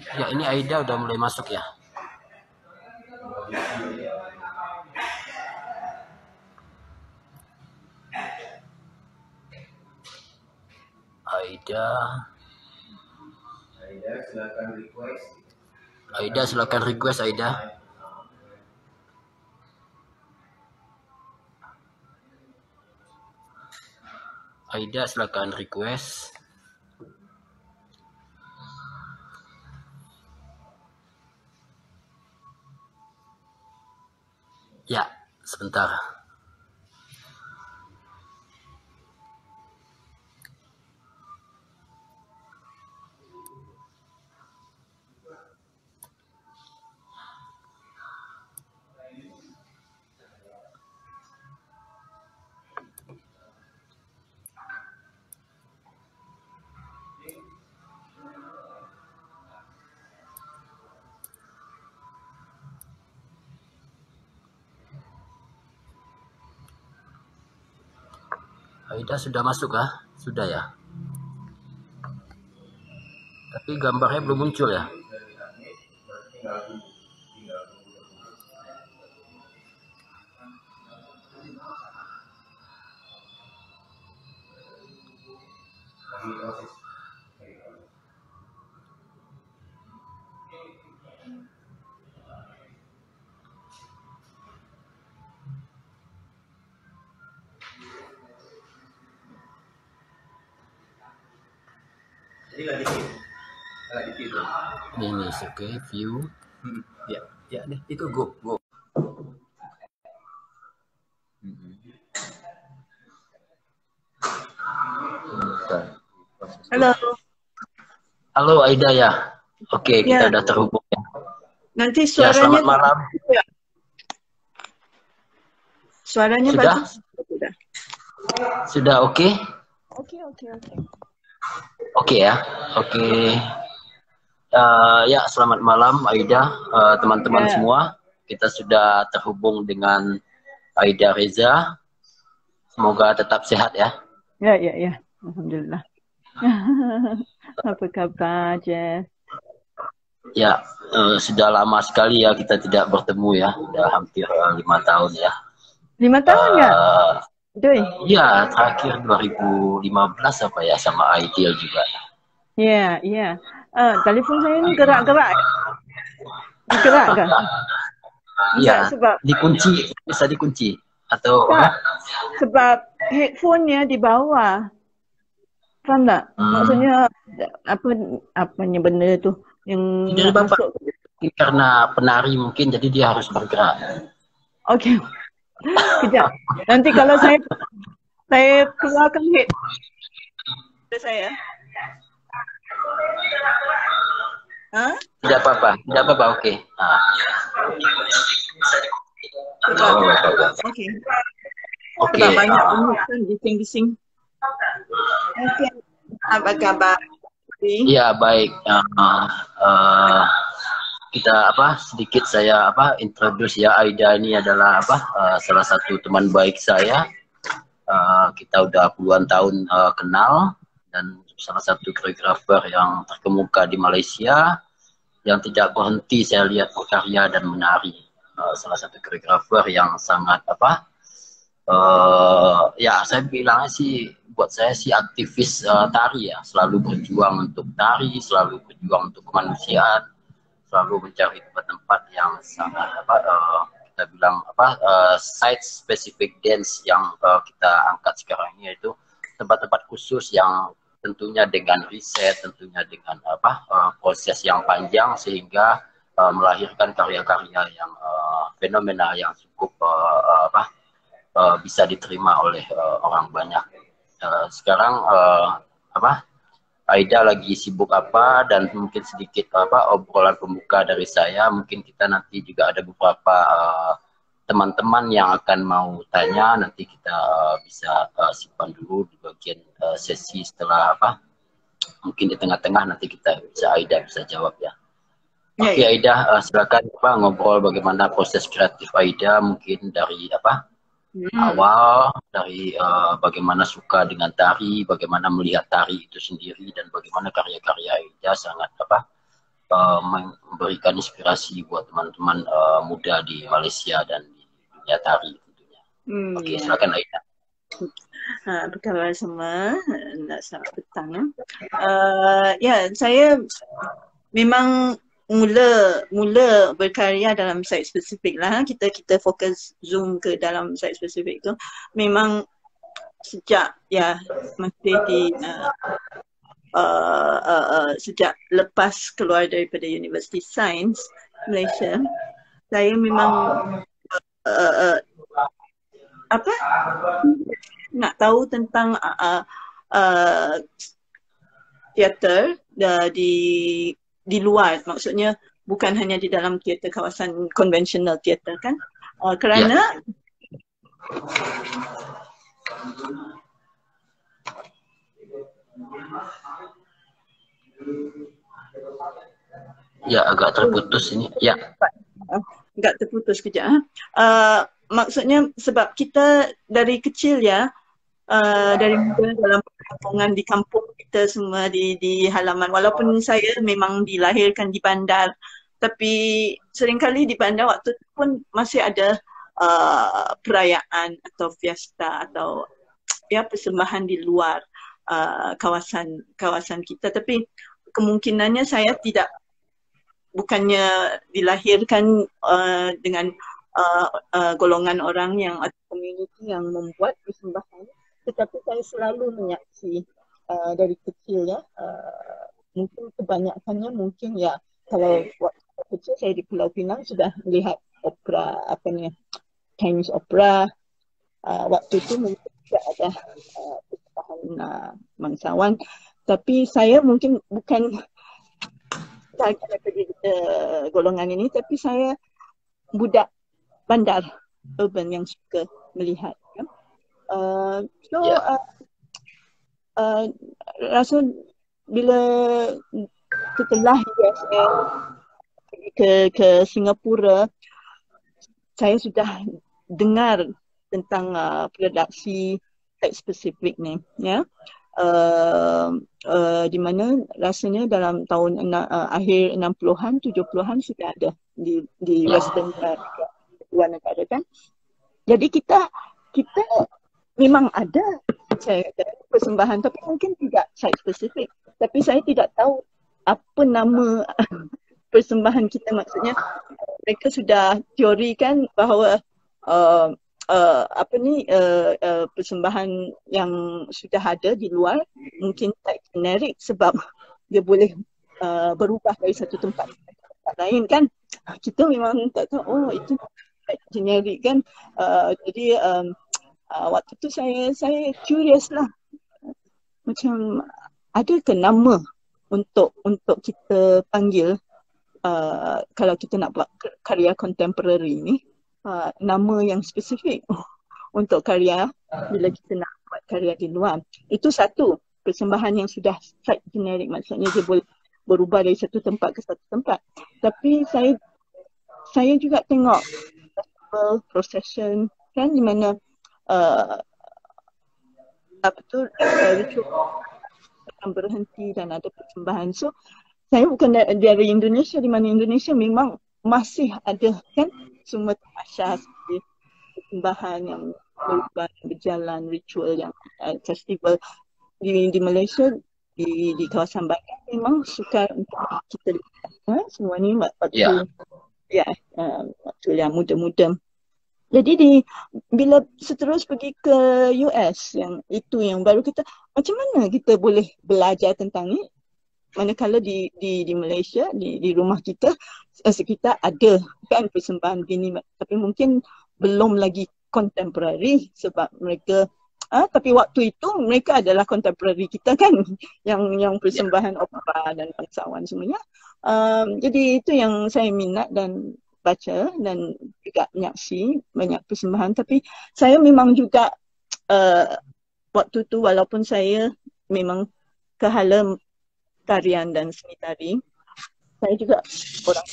Ya, ini Aida udah mulai masuk ya. Aida. Aida silakan request. Aida silakan request Aida. Aida silakan request. Ya, sebentar. Aida sudah masuk kah? Sudah ya. Tapi gambarnya belum muncul ya. Lagi proses. Jadi nggak dikit, nggak dikit. Ini oke okay, view. Hmm. Ya, ya deh itu go go. Hmm. Halo, Halo Aida ya. Oke, kita Ya. udah terhubung ya. nanti Ya, suaranya selamat malam. suaranya Sudah? bagus. Sudah. Sudah oke? Oke, oke, oke. Oke ya. Oke. Eh, ya, selamat malam Aida, Eh, teman-teman Ya. semua. Kita sudah terhubung dengan Aida Reza. Semoga tetap sehat ya. Ya, ya, ya. Alhamdulillah. Apa kabar, Jeff? Ya, eh, sudah lama sekali ya kita tidak bertemu ya. Sudah hampir lima tahun ya. Lima tahun nggak? Eh, Doi. Iya, terakhir 2015 apa ya sama Aidil juga. Ya, ya. Ah, telefon saya ni gerak-gerak. Gerak kan? Iya, sebab dikunci, bisa dikunci atau tak, sebab headphone-nya di bawah. Faham tak? Hmm. Maksudnya apa apanya benda tu yang Bapak. masuk. karena penari mungkin jadi dia harus bergerak. Okey. Kejap. Nanti kalau saya saya keluarkan head saya. Ha? Tidak apa-apa, tidak apa-apa, oke. Ah. Sebab, Oh, apa-apa. okey. Oke. Sebab banyak ah. umur kan bising-bising. Okey. Apa khabar? Iya baik. Ah, ah, kita apa sedikit saya apa introduce ya. Aida ini adalah apa ah, salah satu teman baik saya. Ah, kita udah puluhan tahun ah, kenal. Dan salah satu koreografer yang terkemuka di Malaysia. Yang tidak berhenti saya lihat berkarya dan menari. Ah, salah satu koreografer yang sangat apa eh ya saya bilangnya sih buat saya sih aktivis eh, tari ya. Selalu berjuang untuk tari selalu berjuang untuk kemanusiaan selalu mencari tempat-tempat yang sangat apa eh, kita bilang apa eh, site specific dance yang eh, kita angkat sekarang ini yaitu tempat-tempat khusus yang tentunya dengan riset tentunya dengan apa eh, proses yang panjang sehingga eh, melahirkan karya-karya yang eh, fenomenal yang cukup eh, apa uh, bisa diterima oleh uh, orang banyak. Uh, sekarang uh, apa? Aida lagi sibuk apa dan mungkin sedikit apa obrolan pembuka dari saya. Mungkin kita nanti juga ada beberapa uh, teman-teman yang akan mau tanya. Nanti kita uh, bisa uh, simpan dulu di bagian uh, sesi setelah apa? Mungkin di tengah-tengah nanti kita bisa Aida bisa jawab ya. Ya, Oke ya. Aida, uh, silakan apa ngobrol bagaimana proses kreatif Aida mungkin dari apa Hmm. awal dari uh, bagaimana suka dengan tari, bagaimana melihat tari itu sendiri dan bagaimana karya-karya Aida sangat apa uh, memberikan inspirasi buat teman-teman uh, muda di Malaysia dan di dunia tari tentunya. Hmm, Okey, ya. silakan Aida. Ha, apa khabar semua? Nak selamat petang ya. Uh, ya, saya memang mula mula berkarya dalam site spesifik lah. Kita kita fokus zoom ke dalam site spesifik tu. Memang sejak ya masih di uh, uh, uh, uh, sejak lepas keluar daripada University Science Malaysia, saya memang uh, uh, apa nak tahu tentang uh, uh, teater uh, di di luar maksudnya bukan hanya di dalam teater kawasan konvensional teater kan uh, kerana Ya, agak terputus ini. Ya. agak terputus kejap ah. Uh, maksudnya sebab kita dari kecil ya uh, dari muda dalam perkampungan di kampung kita semua di di halaman. Walaupun saya memang dilahirkan di bandar tapi seringkali di bandar waktu tu pun masih ada uh, perayaan atau fiesta atau ya persembahan di luar uh, kawasan kawasan kita. Tapi kemungkinannya saya tidak bukannya dilahirkan uh, dengan uh, uh, golongan orang yang atau community yang membuat persembahan tetapi saya selalu menyaksi uh, dari kecil ya uh, mungkin kebanyakannya mungkin ya kalau waktu kecil saya di Pulau Pinang sudah melihat opera apa ni Chinese opera uh, waktu itu mungkin tidak ada uh, persembahan uh, bangsawan tapi saya mungkin bukan saya daripada uh, golongan ini tapi saya budak bandar urban yang suka melihat. Uh, so Ya. uh, uh, rasa bila setelah USM ke ke Singapura saya sudah dengar tentang uh, produksi teks spesifik ni ya uh, uh, di mana rasanya dalam tahun uh, akhir 60-an 70-an sudah ada di di Ya. western uh, luar negara kan jadi kita kita memang ada. Saya kata persembahan tapi mungkin tidak site spesifik tapi saya tidak tahu apa nama persembahan kita. Maksudnya mereka sudah teorikan bahawa uh, uh, apa ni uh, uh, persembahan yang sudah ada di luar mungkin tak generik sebab dia boleh uh, berubah dari satu tempat ke tempat lain kan? Kita memang tak tahu oh itu generik kan? Uh, jadi um, uh, waktu tu saya saya curious lah macam ada ke nama untuk untuk kita panggil uh, kalau kita nak buat karya contemporary ni uh, nama yang spesifik untuk karya bila kita nak buat karya di luar. Itu satu persembahan yang sudah site generic maksudnya dia boleh berubah dari satu tempat ke satu tempat. Tapi saya saya juga tengok festival procession kan di mana uh, apa tu uh, ritual akan berhenti dan ada persembahan. So saya bukan dari, Indonesia di mana Indonesia memang masih ada kan semua tamasya seperti persembahan yang berubah berjalan ritual yang uh, festival di di Malaysia di di kawasan barat memang suka untuk kita lihat ha? semua ni waktu Ya. ya uh, waktu yang muda-muda jadi di bila seterus pergi ke US yang itu yang baru kita macam mana kita boleh belajar tentang ni? Manakala di di di Malaysia di di rumah kita eh, sekitar ada kan persembahan gini tapi mungkin belum lagi contemporary sebab mereka ah tapi waktu itu mereka adalah contemporary kita kan? Yang yang persembahan opera dan bangsawan semuanya. Um, jadi itu yang saya minat dan baca dan juga menyaksi banyak persembahan. Tapi saya memang juga uh, waktu tu walaupun saya memang kehala tarian dan seni tari saya juga orang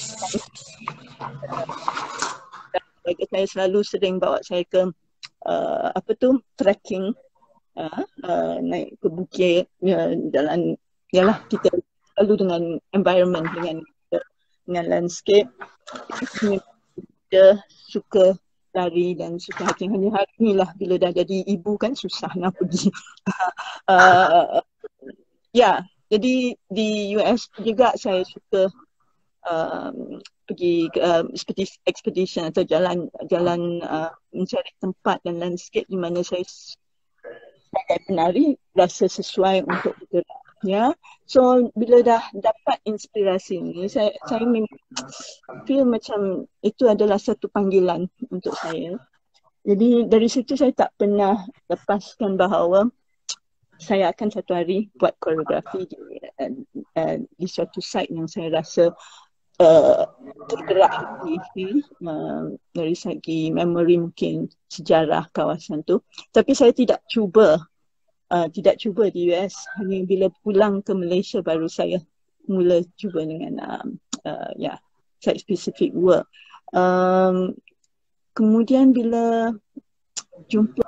dan keluarga saya selalu sering bawa saya ke uh, apa tu trekking uh, uh, naik ke bukit ya, jalan yalah kita selalu dengan environment dengan dengan landscape dia suka lari dan suka hiking hanya hari ni lah. Bila dah jadi ibu kan susah nak pergi. Uh, ya jadi di US juga saya suka um, pergi uh, seperti expedition atau jalan jalan uh, mencari tempat dan landscape di mana saya sebagai penari rasa sesuai untuk bergerak ya. So bila dah dapat inspirasi ni saya saya memang feel macam itu adalah satu panggilan untuk saya. Jadi dari situ saya tak pernah lepaskan bahawa saya akan satu hari buat koreografi di, uh, uh, di suatu site yang saya rasa uh, tergerak hati uh, dari segi memori mungkin sejarah kawasan tu. Tapi saya tidak cuba uh, tidak cuba di US hanya bila pulang ke Malaysia baru saya mula cuba dengan um, uh, ya yeah, site specific work um, kemudian bila jumpa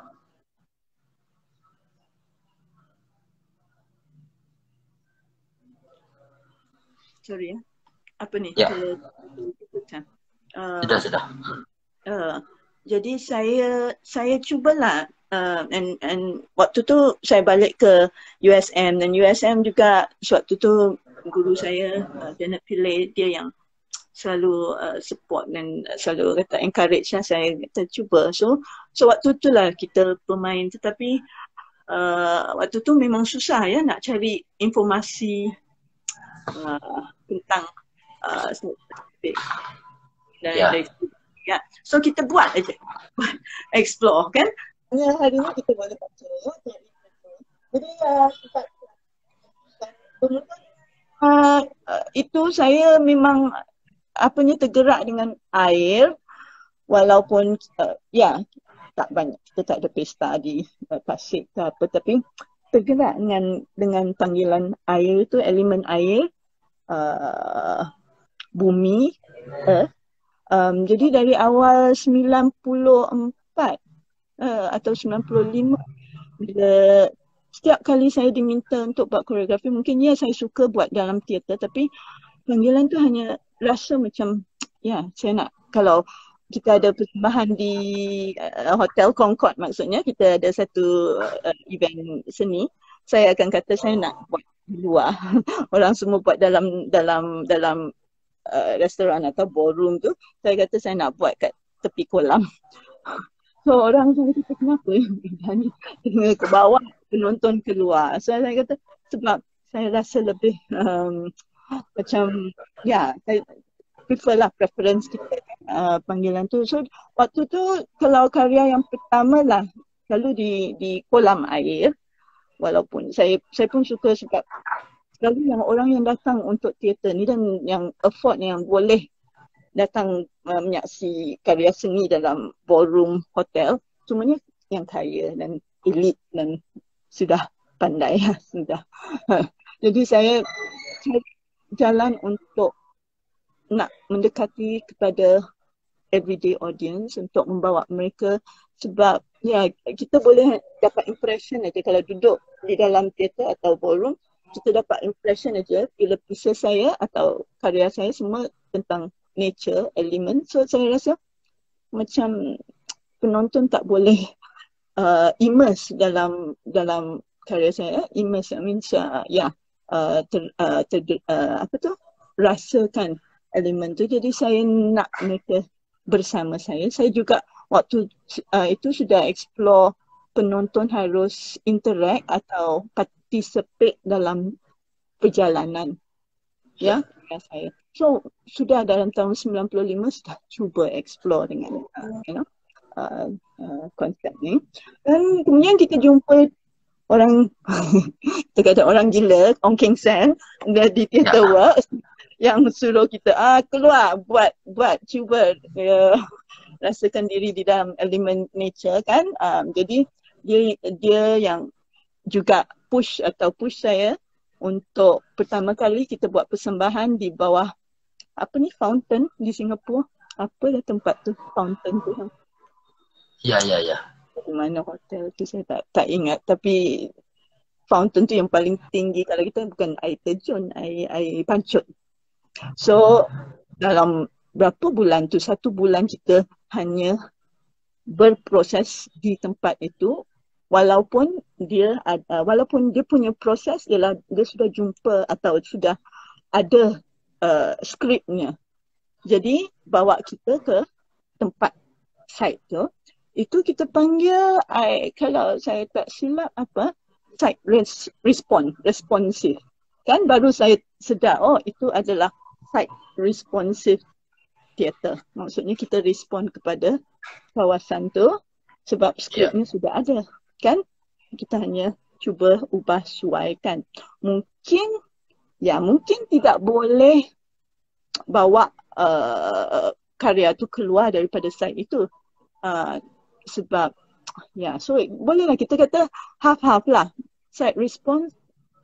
sorry ya apa ni? Ya. Uh, sudah sudah. Uh, jadi saya saya cubalah uh, and and waktu tu saya balik ke USM dan USM juga waktu tu guru saya uh, Janet Pillay dia yang selalu uh, support dan selalu kata encourage lah saya kata cuba so so waktu tu lah kita pemain tetapi uh, waktu tu memang susah ya nak cari informasi uh, tentang uh, dan yeah. ya. So kita buat aja. Explore kan. Ya, hari ni kita boleh baca. Jadi uh, uh, itu saya memang apanya tergerak dengan air walaupun uh, ya tak banyak kita tak ada pesta di uh, pasir ke apa tapi tergerak dengan dengan panggilan air itu elemen air uh, bumi Earth. Um, jadi dari awal 94 uh, atau 95 bila setiap kali saya diminta untuk buat koreografi mungkin ya saya suka buat dalam teater tapi panggilan tu hanya rasa macam ya saya nak kalau kita ada persembahan di uh, Hotel Concord maksudnya kita ada satu uh, event seni saya akan kata saya nak buat di luar. Orang semua buat dalam dalam dalam uh, restoran atau ballroom tu saya kata saya nak buat kat tepi kolam so orang saya kata kenapa ni tengah ke bawah penonton keluar. So saya kata sebab saya rasa lebih um, macam ya saya prefer lah preference kita uh, panggilan tu. So waktu tu kalau karya yang pertama lah selalu di di kolam air. Walaupun saya saya pun suka sebab selalu yang orang yang datang untuk teater ni dan yang afford yang boleh datang uh, menyaksi karya seni dalam ballroom hotel. Semuanya yang kaya dan elit dan sudah pandai sudah. Jadi saya jalan untuk nak mendekati kepada everyday audience untuk membawa mereka sebab ya kita boleh dapat impression aja. Kalau duduk di dalam teater atau ballroom kita dapat impression aja. Bila pisau saya atau karya saya semua tentang nature, element. So saya rasa macam penonton tak boleh uh, immerse dalam dalam karya saya. Immerse, I mean, uh, ya, yeah, uh, ter, uh, ter, uh, apa tu, rasakan elemen tu. Jadi saya nak mereka bersama saya. Saya juga waktu uh, itu sudah explore penonton harus interact atau participate dalam perjalanan ya saya so sudah dalam tahun 95 sudah cuba explore dengan uh, you know uh, uh, konsep ni dan kemudian kita jumpa orang kita kata orang gila Ong King Sen dia di theater ya. work yang suruh kita ah keluar buat buat cuba uh, rasakan diri di dalam elemen nature kan um, jadi dia dia yang juga push atau push saya untuk pertama kali kita buat persembahan di bawah apa ni fountain di Singapura. Apa dah tempat tu fountain tu? Ya ya ya. Di mana hotel tu saya tak tak ingat tapi fountain tu yang paling tinggi kalau kita bukan air terjun, air air pancut. So dalam berapa bulan tu satu bulan kita hanya berproses di tempat itu walaupun dia ada walaupun dia punya proses ialah dia sudah jumpa atau sudah ada uh, skripnya jadi bawa kita ke tempat site tu. Itu kita panggil I, kalau saya tak silap apa? Site res, respond responsive. Kan baru saya sedar oh itu adalah site responsive theater. Maksudnya kita respond kepada kawasan tu sebab skripnya yeah. sudah ada kan? Kita hanya cuba ubah suaikan. Mungkin ya mungkin tidak boleh bawa uh, karya tu keluar daripada site itu. Uh, sebab ya so bolehlah kita kata half half lah. Site response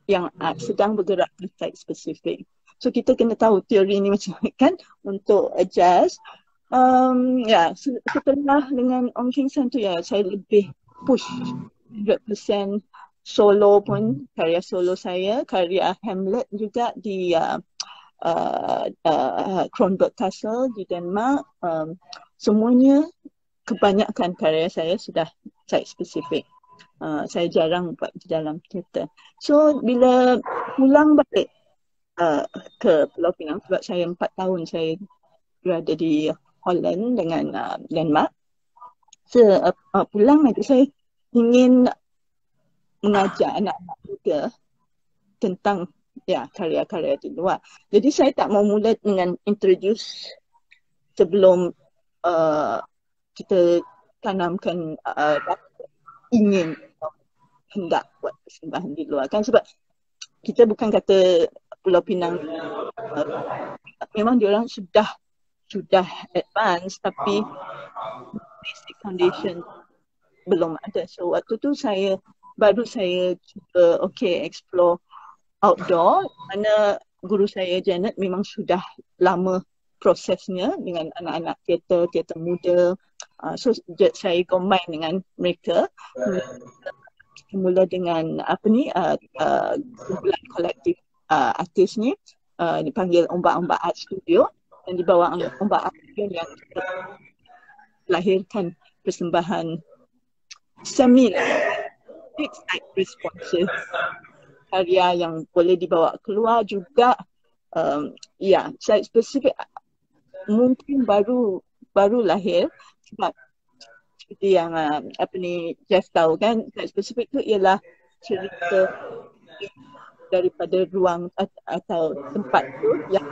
yang uh, sedang bergerak di site spesifik so kita kena tahu teori ni macam kan untuk adjust. Um, ya setelah dengan Ong King San tu ya saya lebih push 100% solo pun karya solo saya karya Hamlet juga di uh, uh, uh, Kronberg Castle di Denmark. Um, semuanya kebanyakan karya saya sudah site spesifik uh, saya jarang buat di dalam teater so bila pulang balik uh, ke Pulau Pinang sebab saya empat tahun saya berada di Holland dengan uh, Denmark. So, uh, uh, pulang nanti saya ingin mengajar anak-anak muda tentang ya karya-karya di luar. Jadi saya tak mau mula dengan introduce sebelum uh, kita tanamkan uh, ingin hendak buat persembahan di luar kan sebab kita bukan kata Pulau Pinang uh, memang diorang sudah sudah advance tapi basic condition belum ada. So waktu tu saya baru saya cuba okay explore outdoor mana guru saya Janet memang sudah lama prosesnya dengan anak-anak teater, teater muda. Uh, so saya combine dengan mereka. Mula dengan apa ni uh, uh, kumpulan kolektif uh, artis ni uh, dipanggil Ombak-Ombak Art Studio yang dibawa oleh Mbak Abdul yang lahirkan persembahan semi fixed type responsive karya yang boleh dibawa keluar juga. Um, ya saya spesifik mungkin baru baru lahir. Sebab seperti yang uh, apa ni Jeff tahu kan saya spesifik tu ialah cerita daripada ruang atau tempat tu yang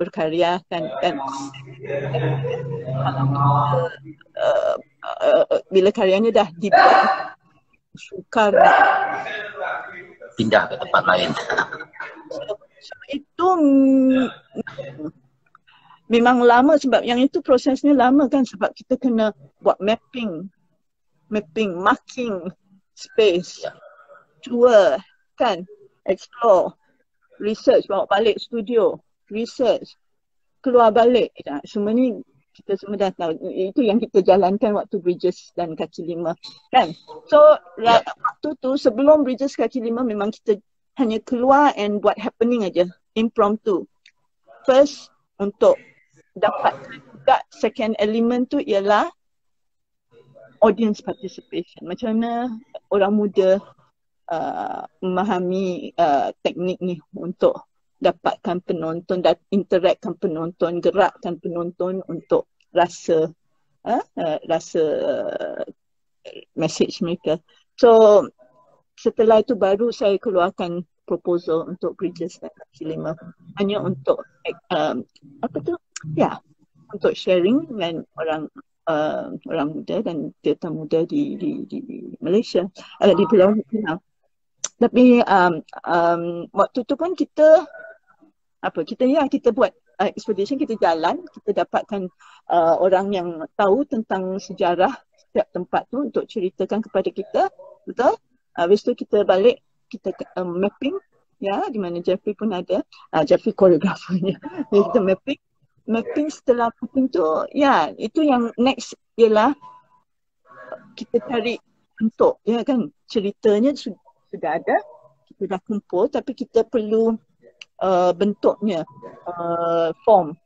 berkarya kan kan? Uh, uh, bila karyanya dah dibuat sukar pindah ke tempat lain. So, itu memang lama sebab yang itu prosesnya lama kan sebab kita kena buat mapping mapping marking space yeah tour kan explore research bawa balik studio research keluar balik. Ya, semua ni kita semua dah tahu. Itu yang kita jalankan waktu bridges dan kaki lima. Kan? So yeah. waktu tu sebelum bridges kaki lima memang kita hanya keluar and buat happening aja impromptu. First untuk dapatkan juga second element tu ialah audience participation. Macam mana orang muda uh, memahami uh, teknik ni untuk dapatkan penonton dan interactkan penonton, gerakkan penonton untuk rasa uh, uh, rasa uh, message mereka. So setelah itu baru saya keluarkan proposal untuk Bridges lima hanya untuk um, apa tu? Ya yeah, untuk sharing dengan orang uh, orang muda dan teater muda di di di Malaysia. Uh, di Pulau Pinang. Tapi um, um, waktu tu pun kita apa kita ya kita buat uh, expedition kita jalan kita dapatkan uh, orang yang tahu tentang sejarah setiap tempat tu untuk ceritakan kepada kita betul? Uh, habis tu kita balik kita um, mapping ya di mana Jeffrey pun ada. Uh, Jeffrey koreografernya. Kita mapping mapping setelah mapping tu ya itu yang next ialah kita cari untuk ya kan ceritanya sudah ada kita dah kumpul tapi kita perlu uh, bentuknya uh, form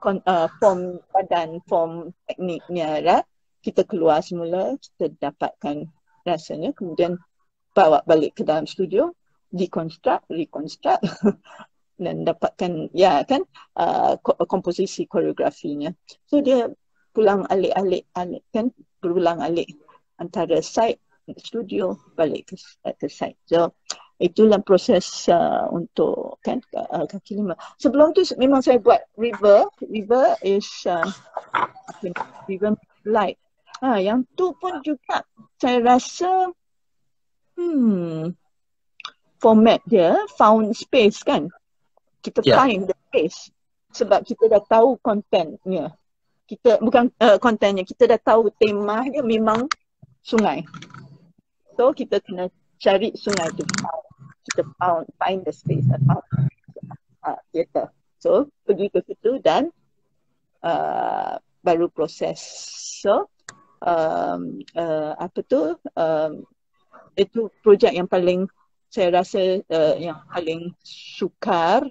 kon, uh, form badan form tekniknya lah kita keluar semula kita dapatkan rasanya kemudian bawa balik ke dalam studio deconstruct reconstruct dan dapatkan ya kan uh, komposisi koreografinya so dia pulang alik-alik alik kan berulang alik antara site studio balik ke, ke site. So itulah proses uh, untuk kan uh, kaki lima. Sebelum tu memang saya buat river. River is uh, river light. Ha, yang tu pun juga saya rasa hmm, format dia found space kan. Kita yeah. find the space sebab kita dah tahu contentnya. Kita bukan uh, contentnya, kita dah tahu tema dia memang sungai. So kita kena cari sungai tu. Kita found, find the space and found uh, theater. So pergi ke situ dan uh, baru proses. So um, uh, apa tu um, itu projek yang paling saya rasa uh, yang paling sukar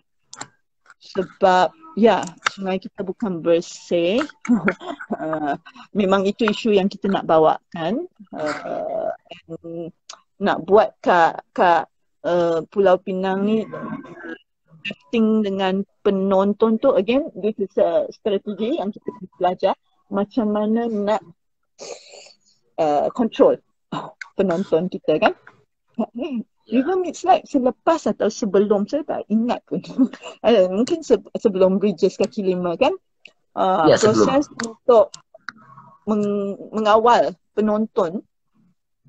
sebab ya sungai kita bukan bersih uh, memang itu isu yang kita nak bawakan uh, nak buat kat, kat uh, Pulau Pinang ni acting dengan penonton tu again this is a strategi yang kita belajar macam mana nak uh, control penonton kita kan Even it's like selepas atau sebelum saya tak ingat pun. uh, mungkin se- sebelum Bridges kaki lima kan. Uh, ya, proses sebelum. untuk meng- mengawal penonton.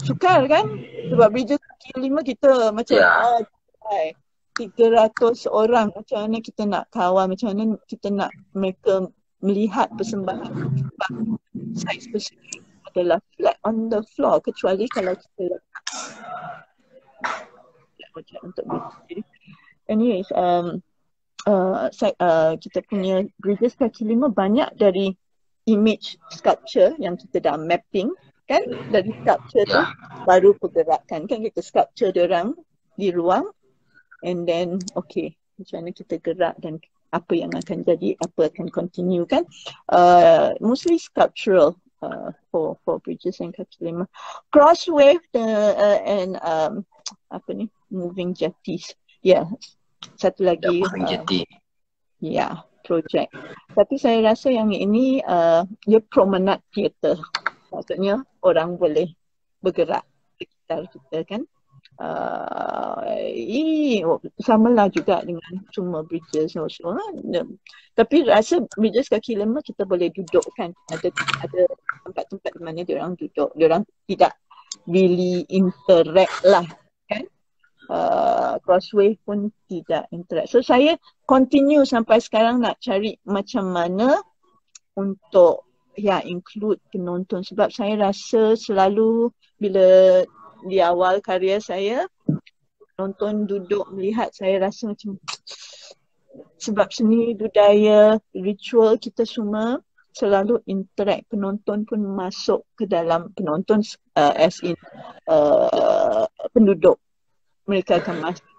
Sukar kan? Sebab Bridges kaki lima kita macam ya. uh, 300 orang macam mana kita nak kawal, macam mana kita nak mereka melihat persembahan saya spesifik adalah flat on the floor kecuali kalau kita projek untuk bridges. Anyways, um, uh, saya, uh, kita punya bridges kaki lima banyak dari image sculpture yang kita dah mapping kan dari sculpture tu yeah. baru pergerakan kan kita sculpture dia orang di ruang and then okay macam mana kita gerak dan apa yang akan jadi apa akan continue kan uh, mostly sculptural uh, for for bridges and kaki lima cross wave the uh, and um, apa ni moving jetties. Ya, yeah. satu lagi. Moving uh, jetty. Ya, yeah, project. Tapi saya rasa yang ini uh, dia promenade theater. Maksudnya orang boleh bergerak sekitar kita kan. Uh, ini sama lah juga dengan semua bridges also. Ha? Tapi rasa bridges kaki lima kita boleh duduk kan. Ada ada tempat-tempat di mana dia orang duduk. Dia orang tidak really interact lah uh, crossway pun tidak interact. So saya continue sampai sekarang nak cari macam mana untuk ya include penonton. Sebab saya rasa selalu bila di awal karya saya penonton duduk melihat saya rasa macam sebab seni budaya ritual kita semua selalu interact. Penonton pun masuk ke dalam penonton uh, as in uh, penduduk. Mereka akan masak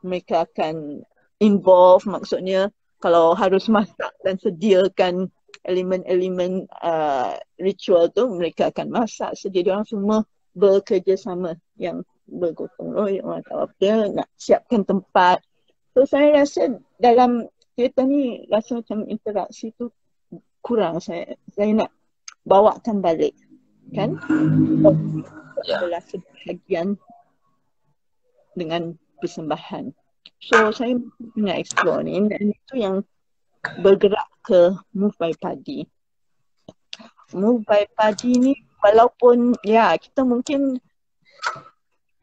mereka akan involve. Maksudnya kalau harus masak dan sediakan elemen-elemen uh, ritual tu mereka akan masak. Sedia dia orang semua bekerjasama yang bergotong royong atau apa nak siapkan tempat. So saya rasa dalam cerita ni rasa macam interaksi tu kurang. Saya saya nak bawakan balik kan? Yeah. adalah sebahagian dengan persembahan. So saya nak explore ni. Dan itu yang bergerak ke Move by Padi. Move by Padi ni walaupun ya kita mungkin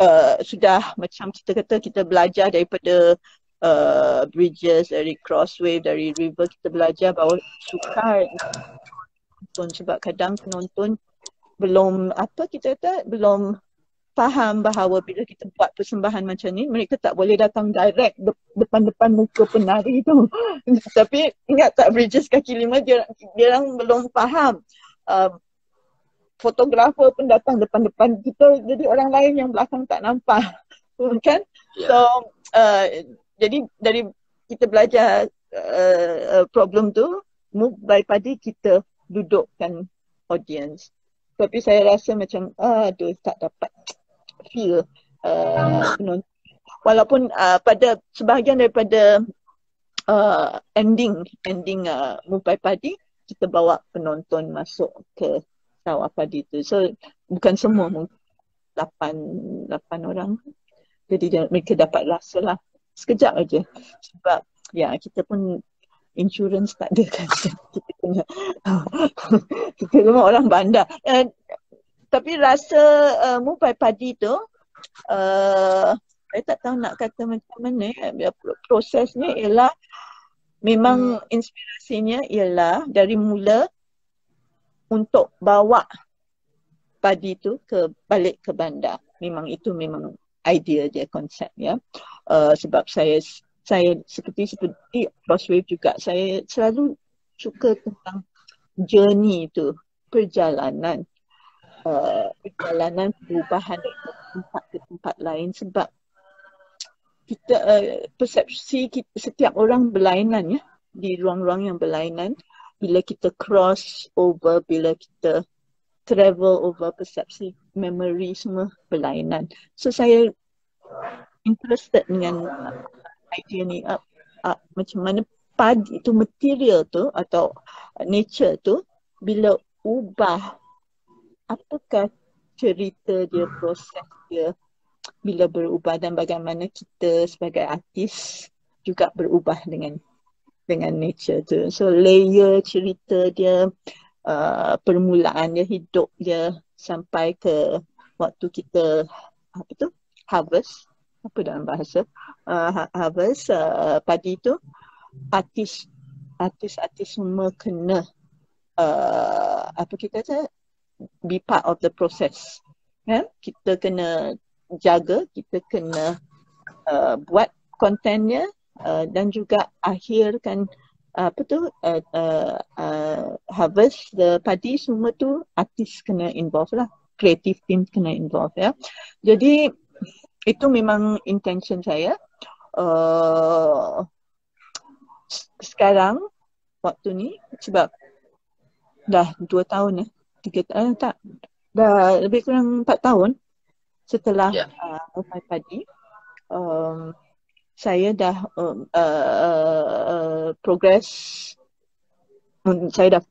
uh, sudah macam kita kata kita belajar daripada uh, bridges, dari crossway, dari river kita belajar bahawa sukar sebab kadang penonton belum apa kita kata belum faham bahawa bila kita buat persembahan macam ni mereka tak boleh datang direct depan-depan muka penari tu. Tapi ingat tak bridges kaki lima dia, dia orang belum faham. Uh, fotografer pun datang depan-depan kita jadi orang lain yang belakang tak nampak. Kan? Yeah. so uh, jadi dari kita belajar uh, uh, problem tu move by padi kita dudukkan audience. Tapi saya rasa macam aduh tak dapat feel uh, penonton. Walaupun uh, pada sebahagian daripada uh, ending ending uh, by padi kita bawa penonton masuk ke sawah padi tu. So bukan semua mungkin lapan orang. Jadi mereka dapat rasa lah. Sekejap aja. Sebab ya kita pun insurance tak ada kan. Kita kena kita semua orang bandar tapi rasa uh, mupai padi tu uh, saya tak tahu nak kata macam mana ya. prosesnya ialah memang hmm. inspirasinya ialah dari mula untuk bawa padi tu ke balik ke bandar. Memang itu memang idea dia konsep ya. Uh, sebab saya saya seperti seperti Crosswave juga saya selalu suka tentang journey itu perjalanan uh, perjalanan perubahan tempat ke tempat lain sebab kita uh, persepsi kita, setiap orang berlainan ya di ruang-ruang yang berlainan bila kita cross over bila kita travel over persepsi memory semua berlainan. So saya interested dengan idea ni uh, uh, macam mana padi itu material tu atau nature tu bila ubah apakah cerita dia proses dia bila berubah dan bagaimana kita sebagai artis juga berubah dengan dengan nature tu. So layer cerita dia uh, permulaan dia hidup dia sampai ke waktu kita apa tu harvest apa dalam bahasa uh, harvest uh, padi tu artis artis-artis semua kena uh, apa kita kata be part of the process. Ya kita kena jaga kita kena uh, buat kontennya uh, dan juga akhirkan apa tu uh, uh, uh, harvest the padi semua tu artis kena involve lah. Creative team kena involve ya. Jadi itu memang intention saya. Uh, sekarang waktu ni sebab dah dua tahun eh tiga tahun eh, tak. Dah lebih kurang empat tahun setelah yeah. uh, padi um, saya dah um, uh, uh, progress um, saya dah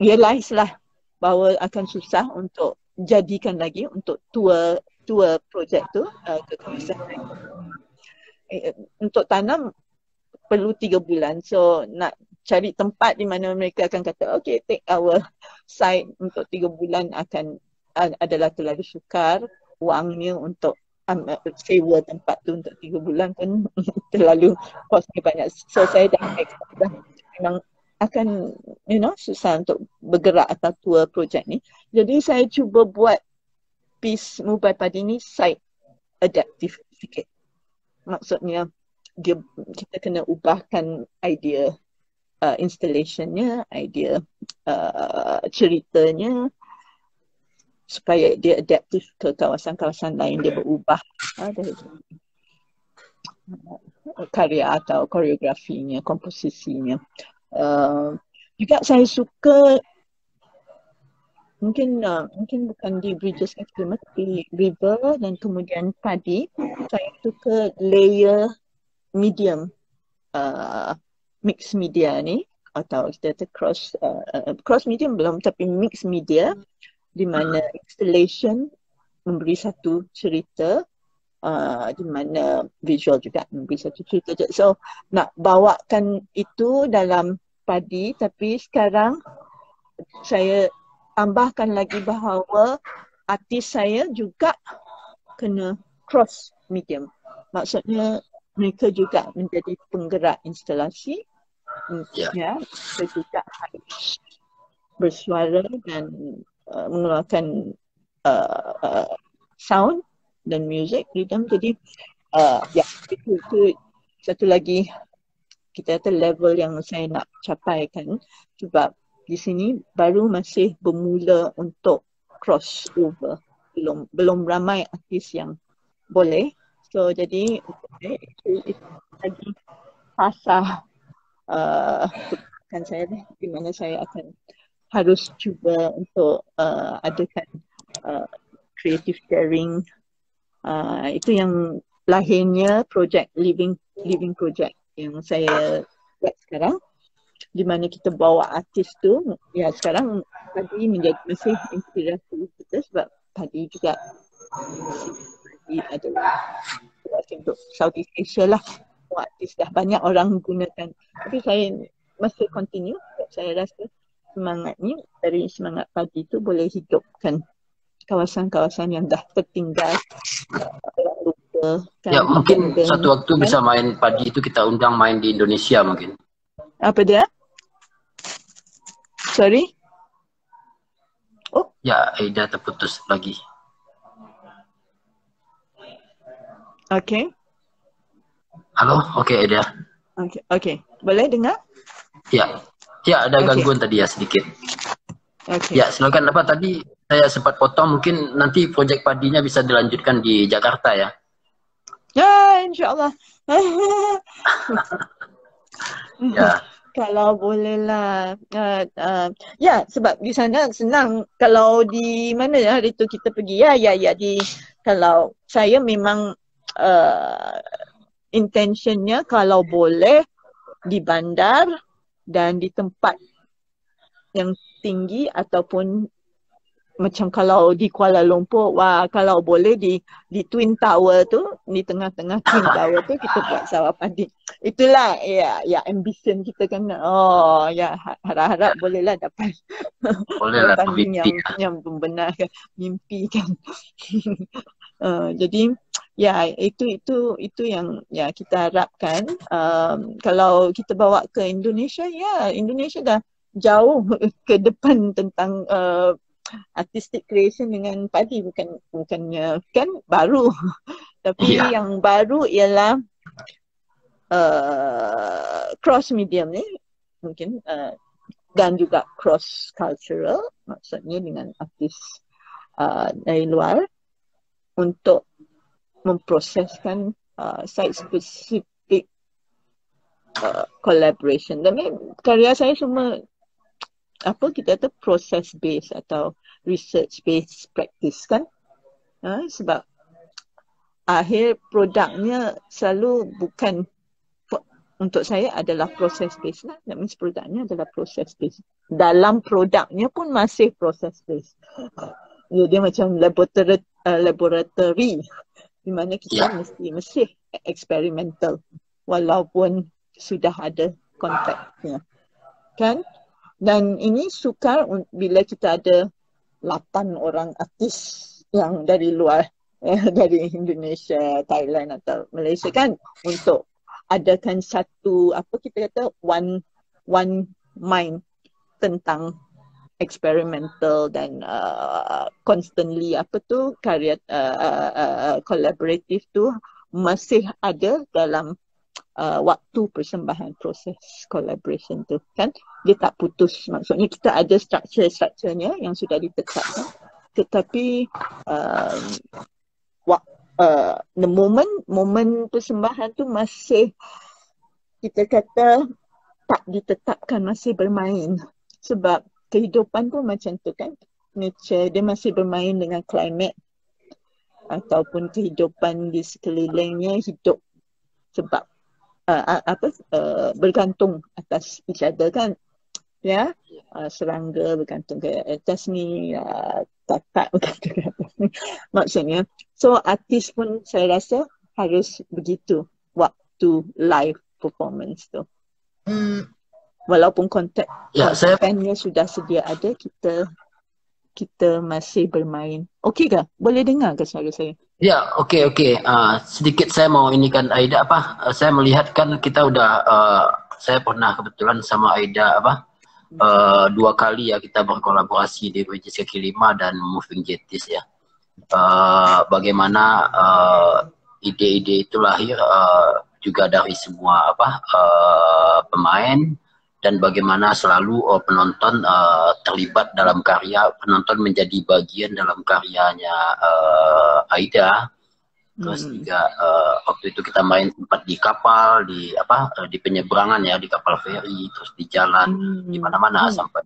realize lah bahawa akan susah untuk jadikan lagi untuk tua tua projek tu uh, ke kawasan eh, untuk tanam perlu tiga bulan. So nak cari tempat di mana mereka akan kata okay take our site untuk tiga bulan akan uh, adalah terlalu sukar wangnya untuk um, sewa tempat tu untuk tiga bulan pun terlalu kosnya banyak. So saya dah dah memang akan you know susah untuk bergerak atau tua projek ni. Jadi saya cuba buat piece mobile padi ni site adaptive sikit. Maksudnya dia kita kena ubahkan idea uh, installationnya, idea uh, ceritanya, supaya dia adaptif ke kawasan-kawasan lain dia berubah ada karya atau koreografinya komposisinya. Uh, juga saya suka mungkin uh, mungkin bukan di Bridges Experiment tapi River dan kemudian Padi saya suka layer medium uh, mix media ni atau kita cross uh, cross medium belum tapi mix media di mana installation memberi satu cerita uh, di mana visual juga memberi satu cerita. So nak bawakan itu dalam padi tapi sekarang saya tambahkan lagi bahawa artis saya juga kena cross medium. Maksudnya mereka juga menjadi penggerak instalasi. Yeah. Ya, juga harus bersuara dan Uh, mengeluarkan uh, uh, sound dan music rhythm jadi uh, ya itu, itu satu lagi kita kata level yang saya nak capai kan sebab di sini baru masih bermula untuk cross over belum belum ramai artis yang boleh. So jadi eh, itu, itu lagi fasa uh, kan saya ni di mana saya akan harus cuba untuk uh, adakan uh, creative sharing. Uh, itu yang lahirnya projek living living project yang saya buat sekarang. Di mana kita bawa artis tu ya sekarang tadi menjadi masih inspirasi kita sebab tadi juga tadi adalah untuk Southeast Asia lah artis dah. Banyak orang gunakan. Tapi saya masih continue. Saya rasa semangatnya dari semangat pagi tu boleh hidupkan kawasan-kawasan yang dah tertinggal. Orang lupa kan ya mungkin dan, satu waktu kan? bisa main pagi itu kita undang main di Indonesia mungkin. Apa dia? Sorry? Oh. Ya Aida terputus lagi. Okay. Halo, okey Aida. Okay, okay. Boleh dengar? Ya, ya ada gangguan okay. tadi ya sedikit. Okay. Ya, silakan apa tadi saya sempat potong mungkin nanti projek padinya bisa dilanjutkan di Jakarta ya. Ya, insyaallah. ya. Kalau boleh lah. Uh, uh, ya, sebab di sana senang. Kalau di mana ya hari tu kita pergi. Ya, ya, ya. Di, kalau saya memang uh, intentionnya kalau boleh di bandar dan di tempat yang tinggi ataupun macam kalau di Kuala Lumpur wah kalau boleh di di Twin Tower tu di tengah-tengah Twin Tower tu kita buat sawah padi itulah ya ya ambition kita kan. Oh ya harap-harap bolehlah dapat. Bolehlah yang yang benar mimpi kan. Uh, jadi ya itu itu itu yang ya kita harapkan. Um, kalau kita bawa ke Indonesia ya Indonesia dah jauh ke depan tentang uh, artistic creation dengan padi. Bukan bukannya kan baru. Tapi yeah. yang baru ialah uh, cross medium ni mungkin uh, dan juga cross cultural maksudnya dengan artis uh, dari luar untuk memproseskan uh, site specific uh, collaboration. Dan karya saya semua apa kita kata process based atau research based practice kan? Uh, sebab akhir produknya selalu bukan untuk saya adalah process based lah. That means produknya adalah process based. Dalam produknya pun masih process based. Ya, dia macam laboratory, uh, laboratory di mana kita yeah. mesti mesti eksperimental walaupun sudah ada kontaknya. Kan? Dan ini sukar bila kita ada 8 orang artis yang dari luar eh, dari Indonesia, Thailand atau Malaysia kan? Untuk adakan satu apa kita kata one one mind tentang experimental dan uh, constantly apa tu karya uh, uh, uh, collaborative tu masih ada dalam uh, waktu persembahan proses collaboration tu kan? Dia tak putus. Maksudnya kita ada structure-structurenya yang sudah ditetapkan. Tetapi uh, uh, the moment moment persembahan tu masih kita kata tak ditetapkan masih bermain. Sebab kehidupan pun macam tu kan. Nature dia masih bermain dengan climate. Ataupun kehidupan di sekelilingnya hidup sebab uh, apa uh, bergantung atas each other kan. Ya? Uh, serangga bergantung ke atas ni uh, tatak bergantung ke atas ni. Maksudnya so artis pun saya rasa harus begitu. Waktu live performance tu. Hmm walaupun kontak ya, saya... sudah sedia ada kita kita masih bermain. Okey ke? Boleh dengar ke suara saya? Ya, okey okey. Uh, sedikit saya mau ini kan Aida apa? Uh, saya melihat kan kita udah uh, saya pernah kebetulan sama Aida apa? Uh, dua kali ya kita berkolaborasi di BJS kaki lima dan Moving Jetis ya. Uh, bagaimana uh, ide-ide itu lahir uh, juga dari semua apa uh, pemain dan bagaimana selalu uh, penonton uh, terlibat dalam karya penonton menjadi bagian dalam karyanya uh, Aida Terus Hmm. juga uh, waktu itu kita main sempat di kapal, di apa, uh, di penyeberangan ya, di kapal feri, terus di jalan, Hmm. di mana-mana Hmm. sampai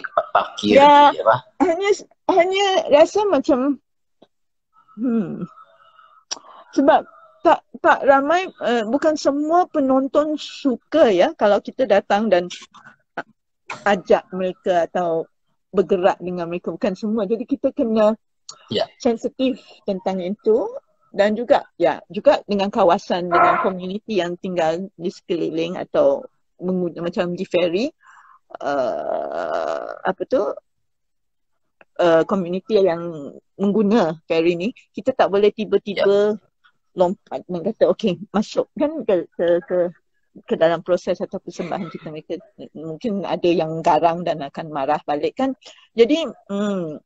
tempat parkir, Ya. di apa. hanya hanya rasa macam hmm sebab tak tak ramai uh, bukan semua penonton suka ya kalau kita datang dan ajak mereka atau bergerak dengan mereka. Bukan semua. Jadi kita kena Ya. sensitif tentang itu dan juga ya juga dengan kawasan dengan komuniti yang tinggal di sekeliling atau mengu- macam di ferry uh, apa tu uh, community yang mengguna ferry ni kita tak boleh tiba-tiba lompat. Dan kata okey masuk. Kan ke, ke ke ke dalam proses atau persembahan kita mereka mungkin ada yang garang dan akan marah balik kan. Jadi hmm,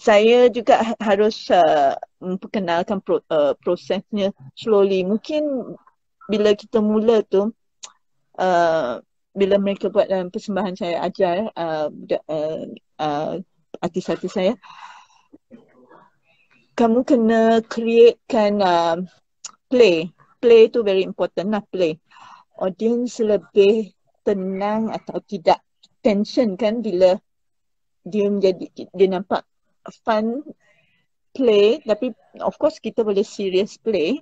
saya juga ha- harus uh, memperkenalkan pro, uh, prosesnya slowly. Mungkin bila kita mula tu uh, bila mereka buat dalam persembahan saya ajar uh, uh, uh, artis-artis saya kamu kena createkan uh, play. Play tu very important lah play. Audience lebih tenang atau tidak tension kan bila dia menjadi dia nampak fun play. Tapi of course kita boleh serious play.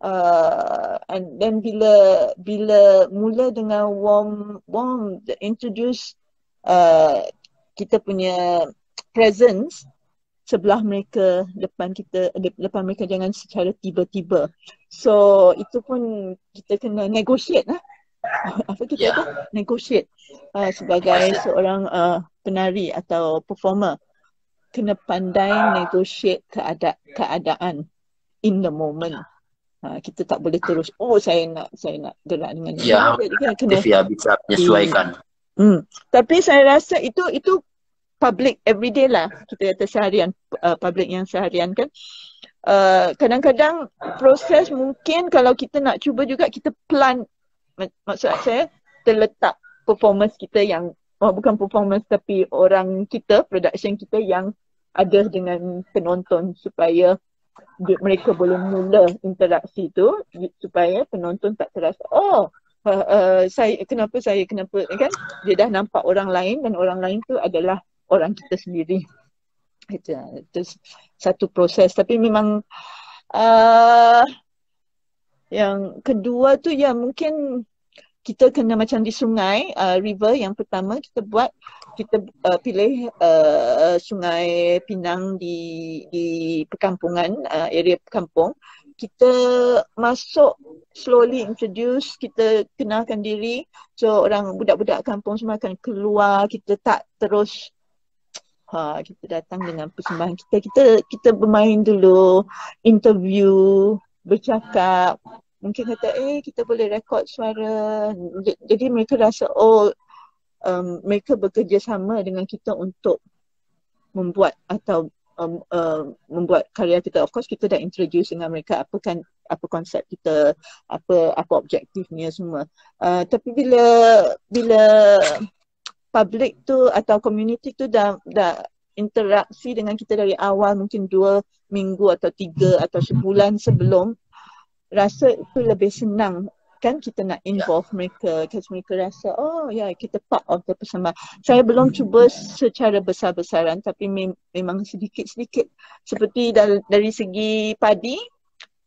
Uh, and then bila bila mula dengan warm warm introduce uh, kita punya presence sebelah mereka depan kita de- depan mereka jangan secara tiba-tiba so itu pun kita kena negotiate lah apa kita Ya. kata negotiate uh, sebagai seorang uh, penari atau performer kena pandai negotiate keada- keadaan in the moment Ha, kita tak boleh terus oh saya nak saya nak gerak dengan. Ya, Jadi kan kena Aktif ya bisa menyesuaikan. Hmm. Tapi saya rasa itu itu public everyday lah. Kita kata seharian uh, public yang seharian kan. Uh, kadang-kadang proses mungkin kalau kita nak cuba juga kita plan. Mak- maksud saya terletak performance kita yang oh, bukan performance tapi orang kita production kita yang ada dengan penonton supaya mereka boleh mula interaksi tu supaya penonton tak terasa oh uh, uh, saya kenapa saya kenapa kan? Dia dah nampak orang lain dan orang lain tu adalah orang kita sendiri. Itu, itu satu proses. Tapi memang uh, yang kedua tu ya mungkin kita kena macam di sungai uh, river yang pertama kita buat kita uh, pilih uh, sungai Pinang di di perkampungan uh, area perkampung kita masuk slowly introduce kita kenalkan diri. So orang budak-budak kampung semua akan keluar. Kita tak terus ha kita datang dengan persembahan kita kita kita bermain dulu interview bercakap mungkin kata eh kita boleh rekod suara jadi mereka rasa oh um, mereka bekerjasama dengan kita untuk membuat atau um, uh, membuat karya kita. Of course kita dah introduce dengan mereka apa kan apa konsep kita, apa apa objektifnya semua. Uh, tapi bila bila public tu atau community tu dah dah interaksi dengan kita dari awal mungkin dua minggu atau tiga atau sebulan sebelum rasa itu lebih senang. Kan kita nak involve mereka because mereka rasa oh ya yeah, kita part of the persembahan. Saya belum cuba secara besar-besaran tapi mem- memang sedikit-sedikit. Seperti dari, dari segi padi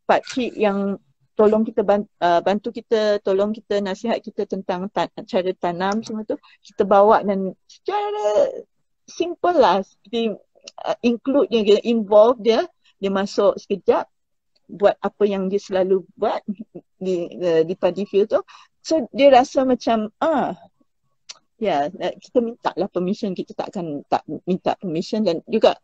Pak Cik yang tolong kita bantu, uh, bantu kita tolong kita nasihat kita tentang ta- cara tanam semua tu kita bawa dan secara simple lah seperti uh, include dia, involve dia dia masuk sekejap buat apa yang dia selalu buat di uh, di padi field tu. So dia rasa macam ah ya yeah, kita minta lah permission kita tak akan tak minta permission dan juga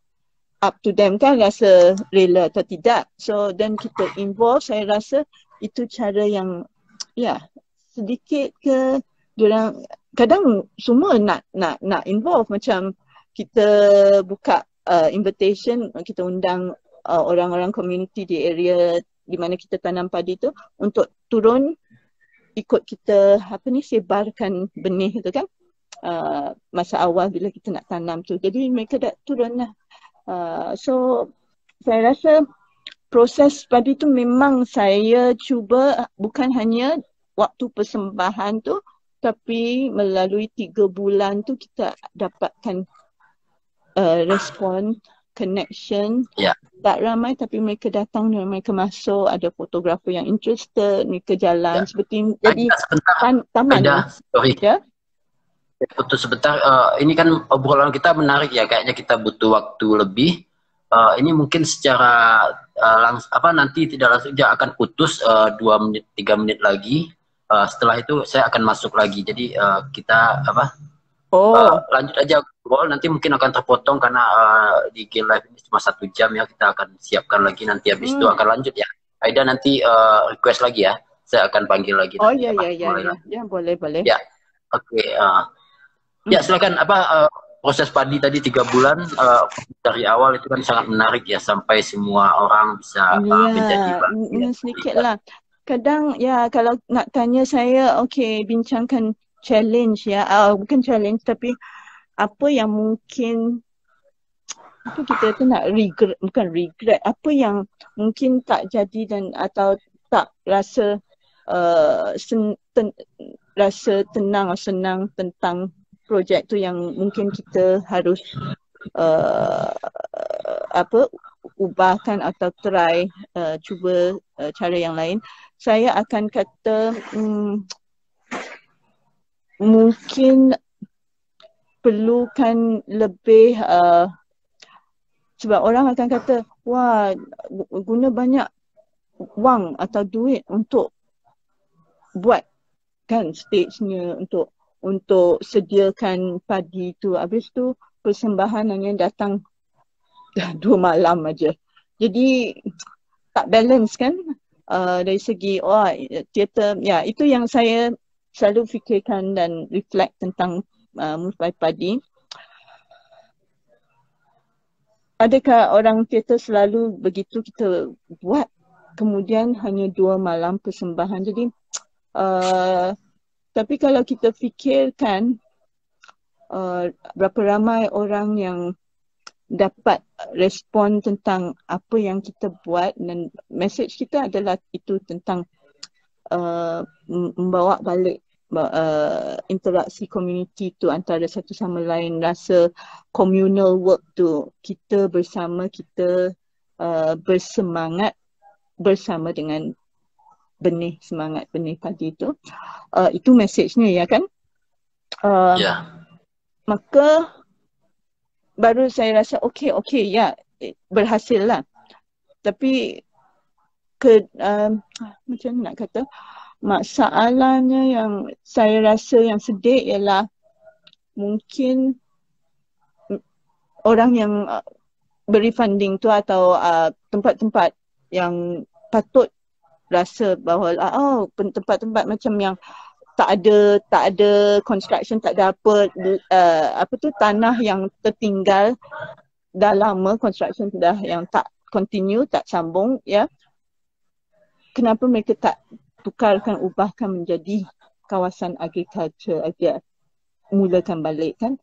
up to them kan rasa rela atau tidak. So then kita involve saya rasa itu cara yang ya yeah, sedikit ke diorang kadang semua nak nak nak involve. Macam kita buka uh, invitation kita undang uh, orang-orang community di area di mana kita tanam padi tu untuk turun ikut kita apa ni sebarkan benih tu kan. Uh, masa awal bila kita nak tanam tu. Jadi mereka dah turun lah uh, so saya rasa proses padi tu memang saya cuba bukan hanya waktu persembahan tu tapi melalui tiga bulan tu kita dapatkan uh, respon connection Ya. tak ramai tapi mereka datang dan mereka masuk ada fotografer yang interested mereka jalan Ya. seperti jadi sebentar. tan, taman Aida, sorry. Ya. Putus sebentar. Uh, ini kan obrolan kita menarik ya. Kayaknya kita butuh waktu lebih. Uh, ini mungkin secara uh, langs apa nanti tidak langsung dia akan putus uh, dua menit tiga menit lagi. Uh, setelah itu saya akan masuk lagi. Jadi uh, kita apa oh uh, lanjut aja ngobrol. Nanti mungkin akan terpotong karena uh, di G Live ini cuma satu jam ya. Kita akan siapkan lagi nanti habis itu Hmm. akan lanjut ya. Aida nanti uh, request lagi ya. Saya akan panggil lagi. oh nanti, ya apa, ya ya mulai ya, boleh boleh Ya. Oke. uh, Ya silakan. Apa uh, proses padi tadi tiga bulan uh, dari awal itu kan sangat menarik ya sampai semua orang bisa uh, menjadi Ya, ba- mm, mm, sedikit lah. Kadang ya kalau nak tanya saya, okay bincangkan challenge ya, uh, bukan challenge tapi apa yang mungkin apa kita tu nak regret, bukan regret, apa yang mungkin tak jadi dan atau tak rasa uh, sen, ten, rasa tenang atau senang tentang projek tu yang mungkin kita harus uh, apa ubahkan atau try uh, cuba uh, cara yang lain saya akan kata hmm, mungkin perlukan lebih uh, sebab orang akan kata wah gu- guna banyak wang atau duit untuk buat kan stage-nya untuk untuk sediakan padi tu habis tu persembahan hanya datang dah dua malam aja. Jadi tak balance kan uh, dari segi oh teater ya itu yang saya selalu fikirkan dan reflect tentang uh, musbah padi. Adakah orang teater selalu begitu kita buat kemudian hanya dua malam persembahan. Jadi uh, tapi kalau kita fikirkan uh, berapa ramai orang yang dapat respon tentang apa yang kita buat dan message kita adalah itu tentang uh, membawa balik uh, interaksi community tu antara satu sama lain rasa communal work tu kita bersama kita uh, bersemangat bersama dengan benih semangat benih padi tu uh, itu message-nya ya kan? Uh, Ya. maka baru saya rasa okey okey ya berhasil lah. Tapi ke um, macam nak kata? Masalahnya yang saya rasa yang sedih ialah mungkin orang yang uh, beri funding tu atau uh, tempat-tempat yang patut rasa bahawa ah, oh tempat-tempat macam yang tak ada tak ada construction tak ada apa uh, apa tu tanah yang tertinggal dah lama construction dah yang tak continue tak sambung ya. Kenapa mereka tak tukarkan ubahkan menjadi kawasan agriculture aja? Mulakan balik kan?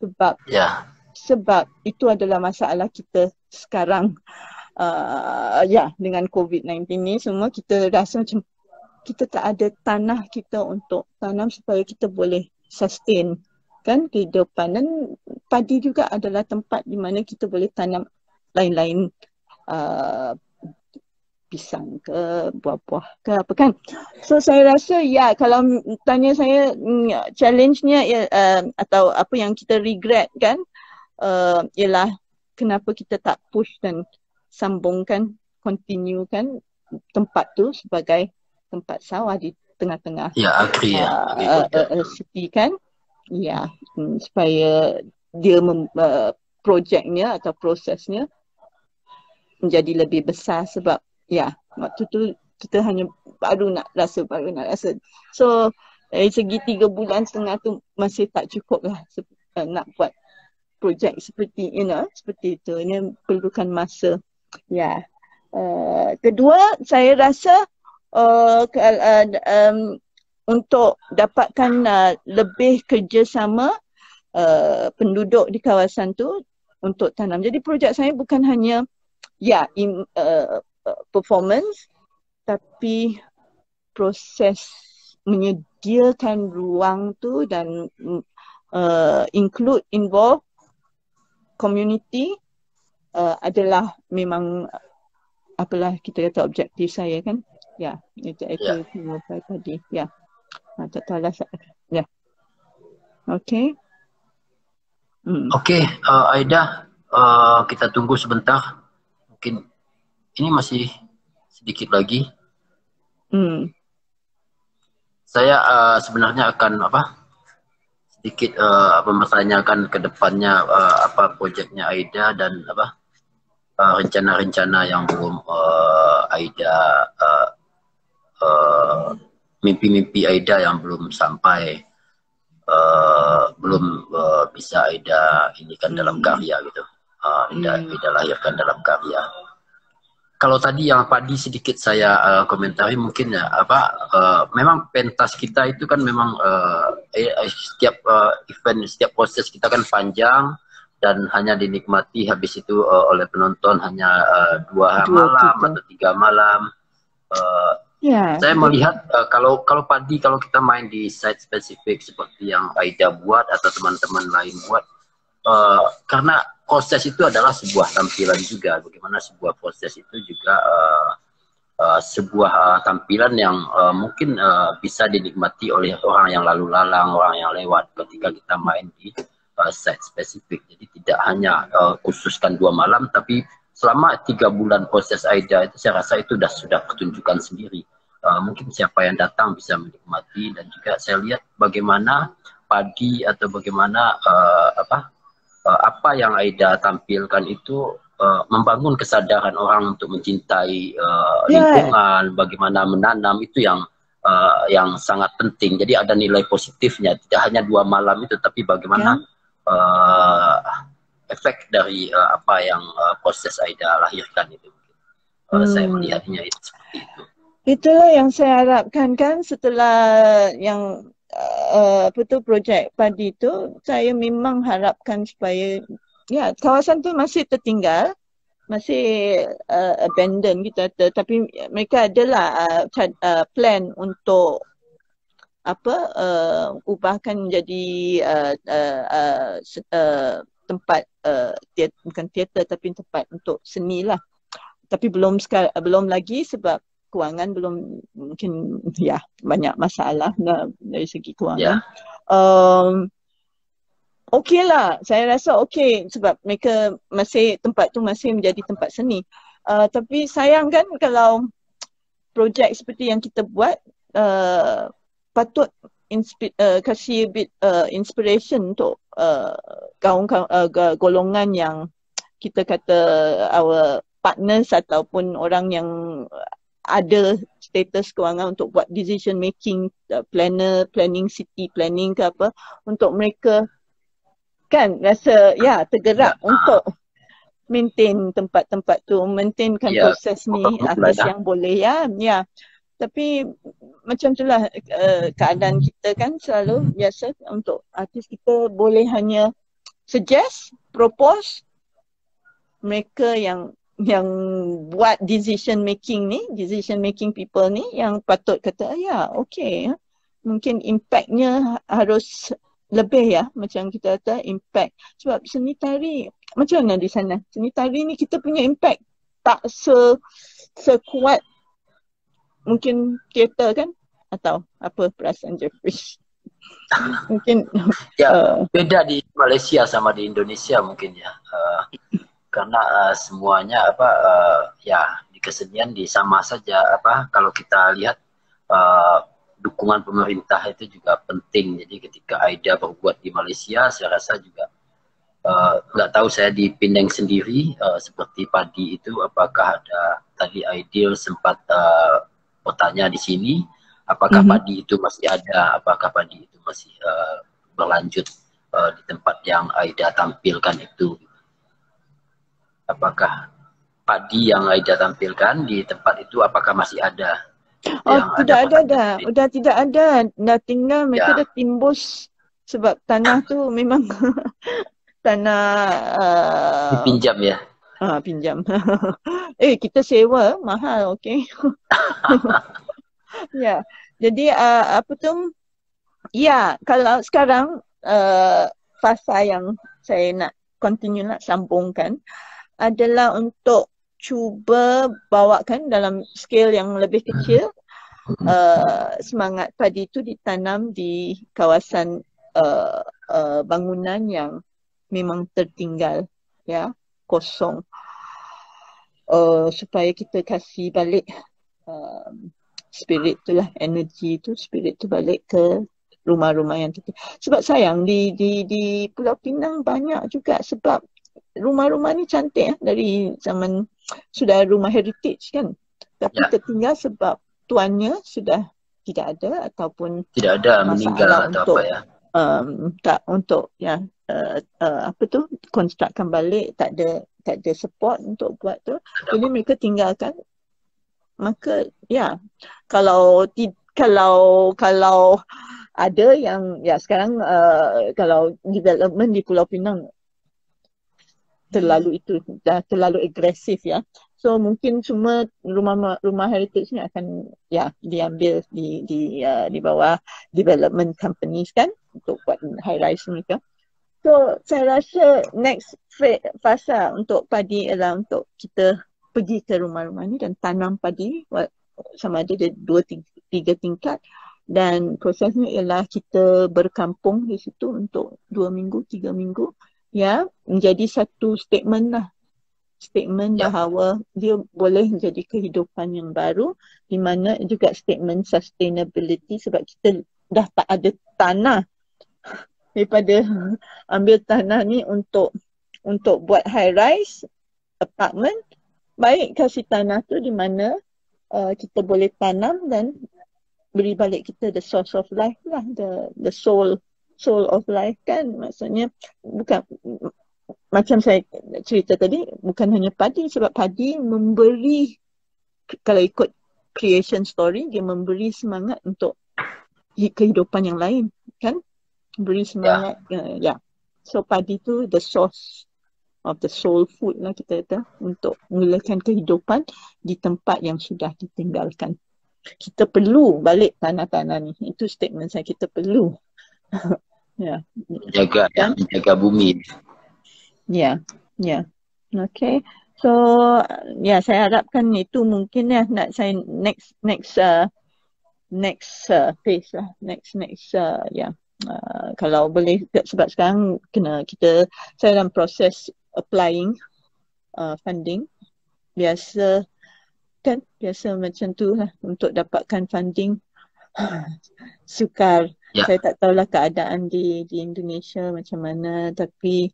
Sebab Ya. sebab itu adalah masalah kita sekarang uh, ya dengan COVID-19 ni semua kita rasa macam kita tak ada tanah kita untuk tanam supaya kita boleh sustain kan? Kehidupan. Dan padi juga adalah tempat di mana kita boleh tanam lain-lain uh, pisang ke buah-buah ke apa kan? So saya rasa ya kalau tanya saya mm, challenge-nya ya, uh, atau apa yang kita regret kan? Uh, ialah kenapa kita tak push dan sambungkan continue kan tempat tu sebagai tempat sawah di tengah-tengah Ya, agree ya. uh, uh, uh, city kan ya hmm, supaya dia mem, uh, projeknya atau prosesnya menjadi lebih besar sebab ya waktu tu kita hanya baru nak rasa baru nak rasa. So dari segi tiga bulan setengah tu masih tak cukup lah uh, nak buat projek seperti you know seperti itu. Ini perlukan masa ya uh, kedua saya rasa uh, uh, um, untuk dapatkan uh, lebih kerjasama uh, penduduk di kawasan tu untuk tanam. Jadi projek saya bukan hanya ya uh, uh, performance tapi proses menyediakan ruang tu dan uh, include involve community uh, adalah memang apalah kita kata objektif saya kan? Ya itu itu yeah. tadi. Ya. Ha, tak tahu lah ya. Okay. Hmm. okay uh, Aida uh, kita tunggu sebentar. Mungkin ini masih sedikit lagi. Hmm. saya uh, sebenarnya akan apa? Sedikit uh, mempertanyakan ke depannya uh, apa projeknya Aida dan apa uh, rencana-rencana yang belum uh, Aida uh, uh, mimpi-mimpi Aida yang belum sampai uh, belum uh, bisa Aida ini kan dalam hmm. karya gitu uh, Aida, hmm. Aida lahirkan dalam karya kalau tadi yang padi sedikit saya uh, komentari mungkin ya apa uh, memang pentas kita itu kan memang uh, eh, setiap uh, event setiap proses kita kan panjang dan hanya dinikmati habis itu uh, oleh penonton hanya uh, dua, dua malam tiga. atau tiga malam. Uh, yeah. Saya melihat uh, kalau kalau padi kalau kita main di site spesifik seperti yang Aida buat atau teman-teman lain buat uh, karena proses itu adalah sebuah tampilan juga bagaimana sebuah proses itu juga uh, uh, sebuah uh, tampilan yang uh, mungkin uh, bisa dinikmati oleh orang yang lalu lalang orang yang lewat ketika kita main di uh, set spesifik jadi tidak hanya uh, khususkan dua malam tapi selama tiga bulan proses AIDA itu saya rasa itu sudah sudah pertunjukan sendiri uh, mungkin siapa yang datang bisa menikmati dan juga saya lihat bagaimana pagi atau bagaimana uh, apa uh, apa yang Aida tampilkan itu uh, membangun kesadaran orang untuk mencintai uh, lingkungan, yeah. bagaimana menanam itu yang uh, yang sangat penting. Jadi ada nilai positifnya, tidak hanya dua malam itu, tapi bagaimana yeah. Uh, efek dari uh, apa yang uh, proses Aida lahirkan itu. Uh, hmm. Saya melihatnya itu seperti itu. Itulah yang saya harapkan kan setelah yang uh, apa tu projek padi tu saya memang harapkan supaya ya kawasan tu masih tertinggal masih uh, abandon kita tu tapi mereka adalah uh, uh, plan untuk apa uh, ubahkan menjadi uh, uh, uh, uh, tempat uh, teater, bukan teater tapi tempat untuk seni lah tapi belum sekal, belum lagi sebab kewangan belum mungkin ya banyak masalah nah, dari segi kewangan. Yeah. Um, okey lah, saya rasa okey sebab mereka masih tempat tu masih menjadi tempat seni. Uh, tapi sayang kan kalau projek seperti yang kita buat uh, patut inspi- uh, kasih bit uh, inspiration untuk uh, kaum uh, golongan yang kita kata our partners ataupun orang yang ada status kewangan untuk buat decision making uh, planner planning city planning ke apa untuk mereka kan rasa ya tergerak ya. untuk maintain tempat-tempat tu maintainkan ya. proses ni artis yang boleh ya ya tapi macam itulah uh, keadaan kita kan selalu biasa untuk artis kita boleh hanya suggest propose mereka yang yang buat decision making ni, decision making people ni yang patut kata, ya okay. Mungkin impactnya harus lebih ya macam kita kata impact. Sebab seni tari, macam mana di sana? Seni tari ni kita punya impact tak se sekuat mungkin teater kan? Atau apa perasaan Jeffrey? mungkin ya uh, beda di Malaysia sama di Indonesia mungkin ya. Uh, karena uh, semuanya apa uh, ya di kesenian di sama saja apa kalau kita lihat uh, dukungan pemerintah itu juga penting jadi ketika Aida berbuat di Malaysia saya rasa juga nggak uh, tahu saya di Pinang sendiri uh, seperti padi itu apakah ada tadi Ideal sempat uh, bertanya di sini apakah mm-hmm. padi itu masih ada apakah padi itu masih uh, berlanjut uh, di tempat yang Aida tampilkan itu apakah padi yang Aida tampilkan di tempat itu apakah masih ada? Oh, tidak ada, ada dah. Sudah tidak ada. Dah tinggal mereka ya. dah timbus sebab tanah tu memang tanah uh, dipinjam ya. Ah, pinjam. Eh kita sewa mahal okay. ya. Jadi uh, apa tu? Ya, kalau sekarang uh, fasa yang saya nak continue nak sambungkan adalah untuk cuba bawakan dalam scale yang lebih kecil uh, semangat padi itu ditanam di kawasan uh, uh, bangunan yang memang tertinggal ya kosong uh, supaya kita kasih balik uh, spirit tu lah energi tu spirit tu balik ke rumah-rumah yang tu sebab sayang di di di Pulau Pinang banyak juga sebab rumah-rumah ni cantik eh, dari zaman sudah rumah heritage kan. Tapi ya. tertinggal sebab tuannya sudah tidak ada ataupun tidak ada meninggal atau untuk, apa ya. um, tak untuk ya uh, uh, apa tu konstrukkan balik tak ada tak ada support untuk buat tu jadi mereka tinggalkan maka ya kalau ti, kalau kalau ada yang ya sekarang uh, kalau development di Pulau Pinang terlalu itu dah terlalu agresif ya. So mungkin semua rumah rumah heritage ni akan ya diambil di di uh, di bawah development companies kan untuk buat high rise mereka. So saya rasa next fasa untuk padi ialah untuk kita pergi ke rumah-rumah ni dan tanam padi sama ada dia dua tiga tingkat. Dan prosesnya ialah kita berkampung di situ untuk dua minggu tiga minggu. Ya menjadi satu statement lah. Statement ya. bahawa dia boleh menjadi kehidupan yang baru di mana juga statement sustainability sebab kita dah tak ada tanah daripada ambil tanah ni untuk untuk buat high rise apartment baik kasih tanah tu di mana uh, kita boleh tanam dan beri balik kita the source of life lah the the soul soul of life kan. Maksudnya bukan macam saya cerita tadi bukan hanya padi sebab padi memberi kalau ikut creation story dia memberi semangat untuk kehidupan yang lain kan beri semangat ya yeah. yeah. so padi tu the source of the soul food lah kita kata untuk mulakan kehidupan di tempat yang sudah ditinggalkan kita perlu balik tanah-tanah ni itu statement saya kita perlu Ya. Jaga ya, jaga bumi. Ya, ya. Okay. So, ya saya harapkan itu mungkin ya nak saya next next uh, next uh, phase lah. Next next uh, ya. Yeah. Uh, kalau boleh sebab sekarang kena kita saya dalam proses applying uh, funding. Biasa kan biasa macam tu lah untuk dapatkan funding. Sukar. Ya. Saya tak tahulah keadaan di di Indonesia macam mana tapi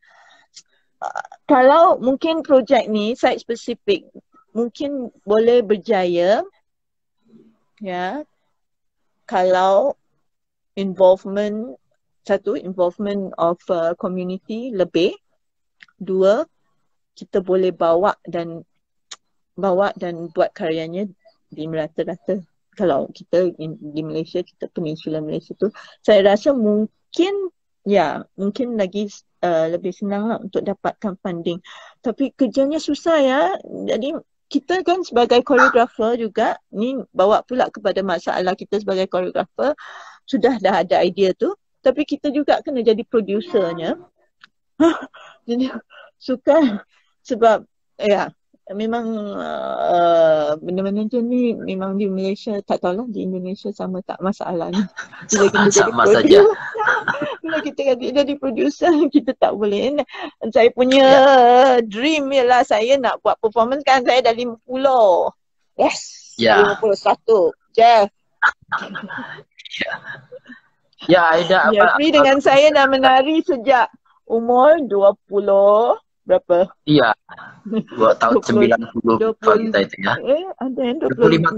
uh, kalau mungkin projek ni site spesifik mungkin boleh berjaya ya. Kalau involvement satu involvement of uh, community lebih. Dua kita boleh bawa dan bawa dan buat karyanya di merata-rata. Kalau kita di Malaysia kita peninsula Malaysia tu saya rasa mungkin ya mungkin lagi uh, lebih senang lah untuk dapatkan funding. Tapi kerjanya susah ya. Jadi kita kan sebagai koreografer juga ni bawa pula kepada masalah kita sebagai koreografer sudah dah ada idea tu tapi kita juga kena jadi producernya jadi suka sebab ya memang uh, benda-benda macam ni memang di Malaysia tak tahulah di Indonesia sama tak masalah ni. Bila kita sama jadi saja. Bila kita jadi producer kita tak boleh. Saya punya yeah. dream ialah saya nak buat performance kan saya dah 50. Yes. Ya. Yeah. 51. Jeff. Ya. Ya, Aida apa? Ya, free dengan saya dah menari sejak umur 20 berapa? Iya. Dua tahun sembilan puluh kita itu ya. Eh, ada yang dua puluh lima.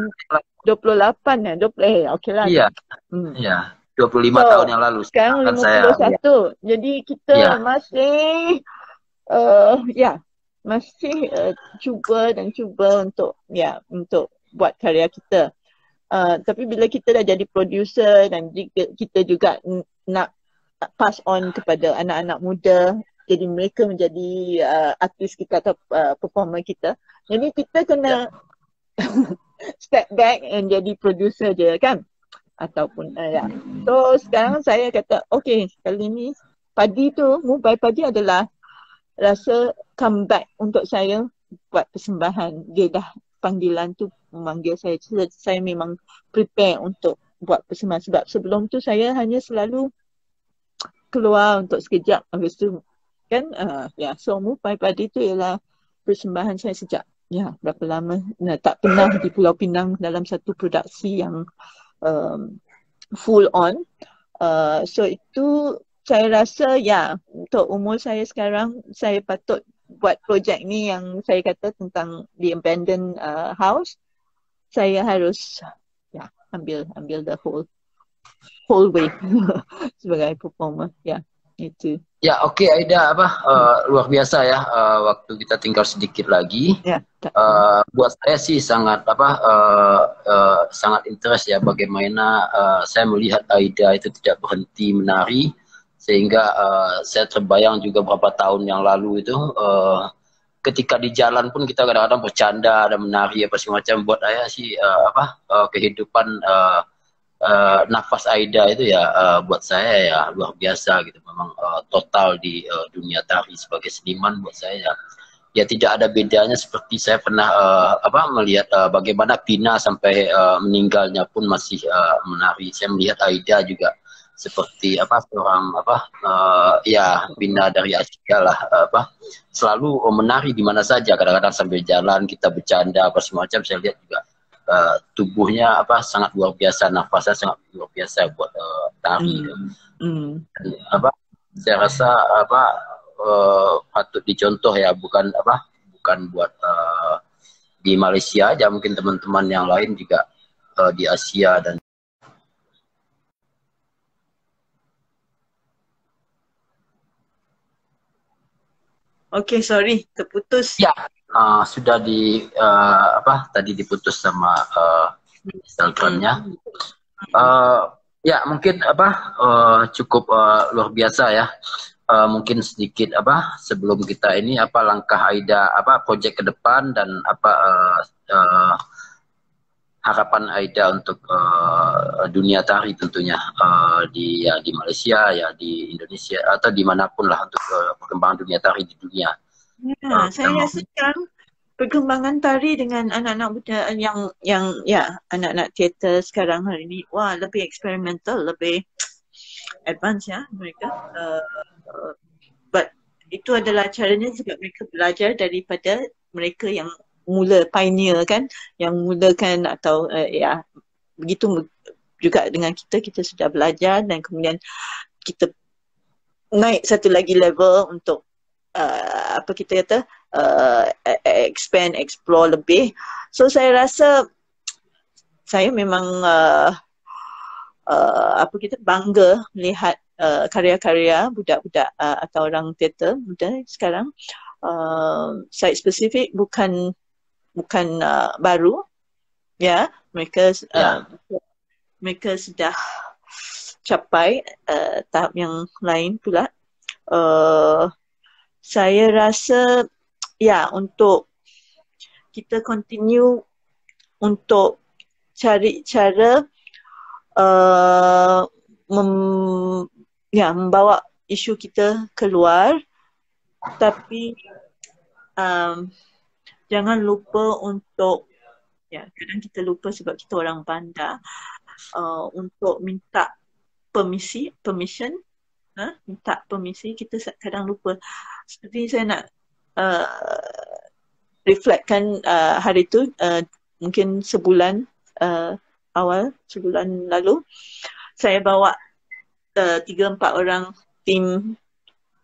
Dua puluh delapan ya, dua puluh eh, okey lah. Iya. Hmm. Iya. Dua puluh lima tahun yang lalu. Sekarang lima puluh satu. Jadi kita ya. masih, uh, ya, masih uh, cuba dan cuba untuk, ya, untuk buat karya kita. Uh, tapi bila kita dah jadi producer dan kita juga nak pass on kepada anak-anak muda jadi mereka menjadi uh, artis kita atau uh, performer kita. Jadi kita kena step back and jadi producer je kan ataupun uh, ya. So sekarang saya kata okay kali ni padi tu Mumbai padi adalah rasa comeback untuk saya buat persembahan. Dia dah panggilan tu memanggil saya. Saya memang prepare untuk buat persembahan. Sebab sebelum tu saya hanya selalu keluar untuk sekejap. Habis tu kan uh, ya so Mupai Padi tu ialah persembahan saya sejak ya berapa lama? Nah, tak pernah di Pulau Pinang dalam satu produksi yang um, full on. Uh, so itu saya rasa ya untuk umur saya sekarang saya patut buat projek ni yang saya kata tentang the abandoned uh, house saya harus ya ambil ambil the whole whole way sebagai performer. Ya itu. Ya, oke okay, Aida apa? Uh, luar biasa ya uh, waktu kita tinggal sedikit lagi. Ya, uh, buat saya sih sangat apa uh, uh, sangat interest ya bagaimana uh, saya melihat Aida itu tidak berhenti menari sehingga uh, saya terbayang juga beberapa tahun yang lalu itu uh, ketika di jalan pun kita kadang-kadang bercanda dan menari apa semacam buat saya sih uh, apa uh, kehidupan uh, uh, nafas Aida itu ya uh, buat saya ya luar biasa gitu. Memang uh, total di uh, dunia tari sebagai seniman buat saya ya, ya tidak ada bedanya seperti saya pernah uh, apa melihat uh, bagaimana Pina sampai uh, meninggalnya pun masih uh, menari. Saya melihat Aida juga seperti apa seorang apa uh, ya Pina dari Asia lah apa selalu menari di mana saja kadang-kadang sambil jalan kita bercanda apa semacam saya lihat juga uh, tubuhnya apa sangat luar biasa nafasnya sangat luar biasa buat uh, tari mm. Mm. Dan, apa saya rasa apa uh, patut dicontoh ya bukan apa bukan buat uh, di Malaysia aja mungkin teman-teman yang lain juga uh, di Asia dan Okay, sorry, terputus. Ya, uh, sudah di uh, apa tadi diputus sama uh, Instagramnya. Uh, ya mungkin apa uh, cukup uh, luar biasa ya. Uh, mungkin sedikit apa sebelum kita ini apa langkah Aida apa proyek ke depan dan apa uh, uh, harapan Aida untuk uh, dunia tari tentunya uh, di ya di Malaysia ya di Indonesia atau dimanapun lah untuk uh, perkembangan dunia tari di dunia. Ya, uh, saya rasa sekarang perkembangan tari dengan anak-anak muda yang yang ya anak-anak teater sekarang hari ini wah lebih eksperimental lebih advance ya mereka uh, uh, but itu adalah caranya sebab mereka belajar daripada mereka yang mula pioneer kan yang mulakan atau uh, ya begitu juga dengan kita kita sudah belajar dan kemudian kita naik satu lagi level untuk uh, apa kita kata uh, expand, explore lebih. So saya rasa saya memang uh, uh, apa kita bangga melihat uh, karya-karya budak-budak uh, atau orang teater muda sekarang. Uh, site spesifik bukan bukan uh, baru, ya mereka uh, yeah. mereka sudah capai uh, tahap yang lain pula. Uh, saya rasa ya untuk kita continue untuk cari cara uh, mem, ya membawa isu kita keluar tapi um, jangan lupa untuk ya kadang kita lupa sebab kita orang bandar uh, untuk minta permisi permission ha? minta permisi kita kadang lupa seperti saya nak uh, reflectkan uh, hari itu uh, mungkin sebulan uh, awal sebulan lalu saya bawa uh, tiga empat orang tim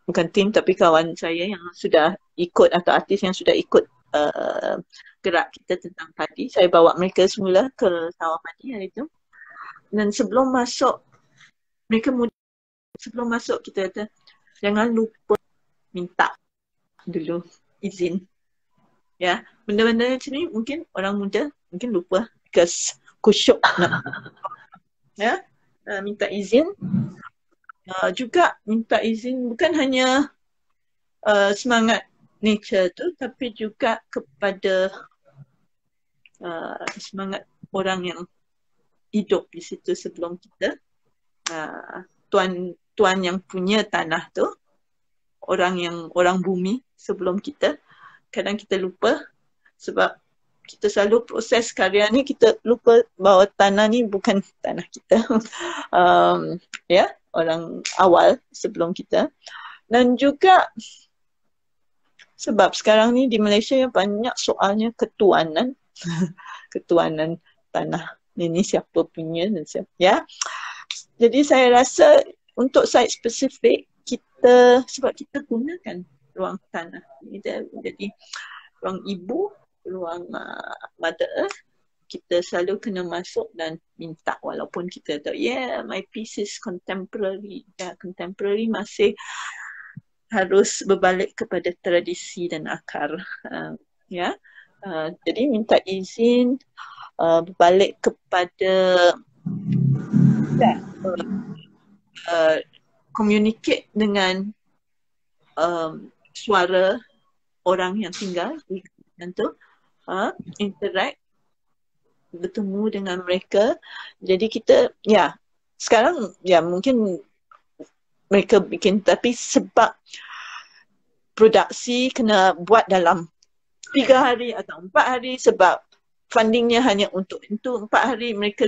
bukan tim tapi kawan saya yang sudah ikut atau artis yang sudah ikut uh, gerak kita tentang padi saya bawa mereka semula ke sawah padi hari itu dan sebelum masuk mereka muda sebelum masuk kita kata jangan lupa minta dulu izin. Ya, benda-benda macam ni mungkin orang muda mungkin lupa because kusyuk nak ya, uh, minta izin. Uh, juga minta izin bukan hanya uh, semangat nature tu tapi juga kepada uh, semangat orang yang hidup di situ sebelum kita. Uh, tuan tuan yang punya tanah tu orang yang orang bumi sebelum kita. Kadang kita lupa sebab kita selalu proses karya ni kita lupa bahawa tanah ni bukan tanah kita. Um, ya yeah, orang awal sebelum kita. Dan juga sebab sekarang ni di Malaysia yang banyak soalnya ketuanan. Ketuanan tanah. Ini siapa punya dan siapa ya. Jadi saya rasa untuk site spesifik kita sebab kita gunakan ruang tanah. Jadi ruang ibu ruang uh, mother. Earth kita selalu kena masuk dan minta walaupun kita tahu yeah my piece is contemporary. Yeah, contemporary masih harus berbalik kepada tradisi dan akar uh, ya yeah. uh, jadi minta izin uh, berbalik kepada yeah, uh, communicate dengan um, suara orang yang tinggal di tu uh, interact bertemu dengan mereka jadi kita ya sekarang ya mungkin mereka bikin tapi sebab produksi kena buat dalam tiga hari atau empat hari sebab fundingnya hanya untuk itu empat hari mereka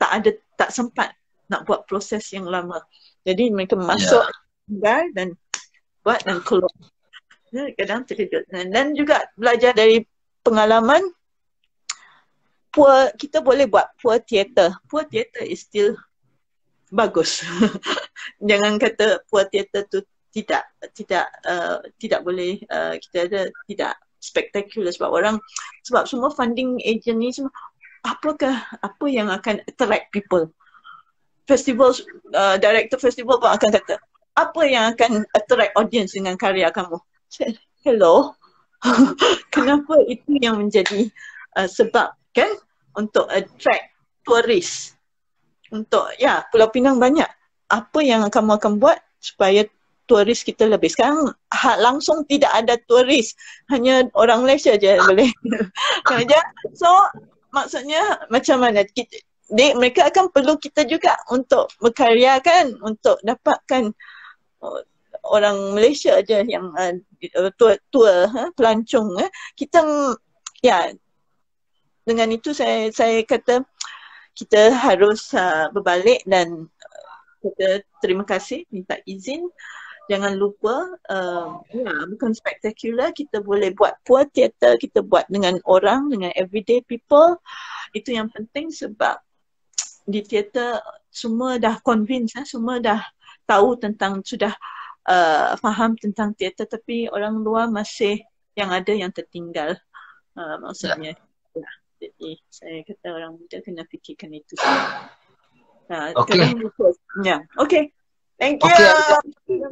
tak ada tak sempat nak buat proses yang lama jadi mereka masuk yeah. dan buat dan keluar kadang terkejut dan juga belajar dari pengalaman poor kita boleh buat poor theater. Poor theater is still bagus. Jangan kata poor theater tu tidak tidak uh, tidak boleh uh, kita ada tidak spectacular sebab orang sebab semua funding agent ni semua apakah apa yang akan attract people festival uh, director festival pun akan kata apa yang akan attract audience dengan karya kamu hello Kenapa itu yang menjadi uh, sebab kan untuk attract turis. Untuk ya Pulau Pinang banyak. Apa yang kamu akan buat supaya turis kita lebih. Sekarang hak langsung tidak ada turis. Hanya orang Malaysia je boleh. Saja. so maksudnya macam mana kita they, mereka akan perlu kita juga untuk berkarya kan untuk dapatkan uh, orang Malaysia aja yang uh, tua tua uh, pelancong uh. kita ya dengan itu saya saya kata kita harus uh, berbalik dan uh, kita terima kasih minta izin jangan lupa uh, ya bukan spektakular kita boleh buat poor theater kita buat dengan orang dengan everyday people itu yang penting sebab di teater semua dah convince eh, semua dah tahu tentang sudah uh, faham tentang teater tapi orang luar masih yang ada yang tertinggal uh, maksudnya ya. ya. Jadi saya kata orang muda kena fikirkan itu uh, okay. ya okay Thank you. Okay,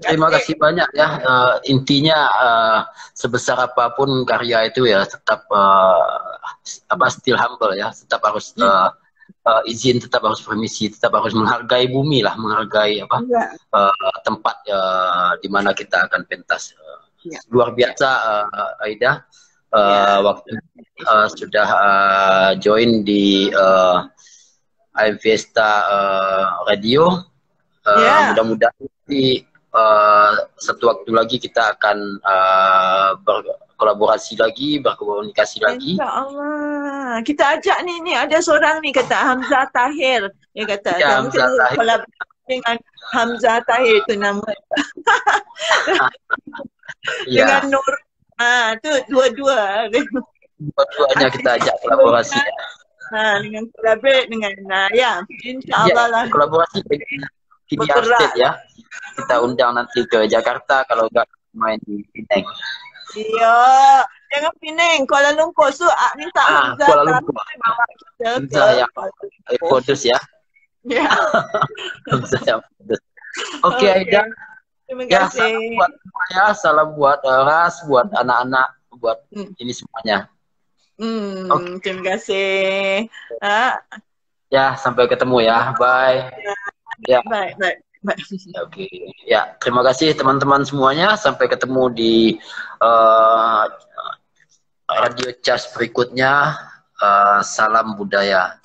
terima kasih banyak ya. Uh, intinya uh, sebesar apapun karya itu ya tetap uh, apa still humble ya, tetap harus uh, uh, izin tetap harus permisi, tetap harus menghargai bumi lah, menghargai apa uh, tempat uh, di mana kita akan pentas. Uh. Luar biasa uh, Aida, uh, ya. waktu uh, sudah uh, join di uh, IM Fiesta uh, Radio. Uh, ya. Mudah-mudahan di uh, satu waktu lagi kita akan uh, ber kolaborasi lagi, berkomunikasi lagi. Insya Allah. Kita ajak ni, ni ada seorang ni kata Hamzah Tahir. Dia kata, ya, Hamzah Tahir. kolaborasi dengan Hamzah Tahir tu nama. ya. Dengan Nur. Ha, tu dua-dua. Dua-duanya kita ajak kolaborasi. Ha, dengan kolaborasi dengan, uh, ya, insyaAllah ya, lah. Kolaborasi dengan Kini State ya. Kita undang nanti ke Jakarta kalau enggak main di Penang. Iya, jangan Penang, Kuala Lumpur. So, ah, minta ah, Hamzah Kuala Lumpur. bawa kita Hamzah yang Kudus ya. Ya. Hamzah yang. Okey, okay. Aida. Terima ya, kasih. Salam buat saya, salam buat uh, Ras, buat anak-anak, buat hmm. ini semuanya. Hmm, okay. terima kasih. Ha? Ya, sampai ketemu ya. Bye. Ya. ya. Bye, bye. Oke, ya terima kasih teman-teman semuanya. Sampai ketemu di uh, radio cas berikutnya. Uh, salam budaya.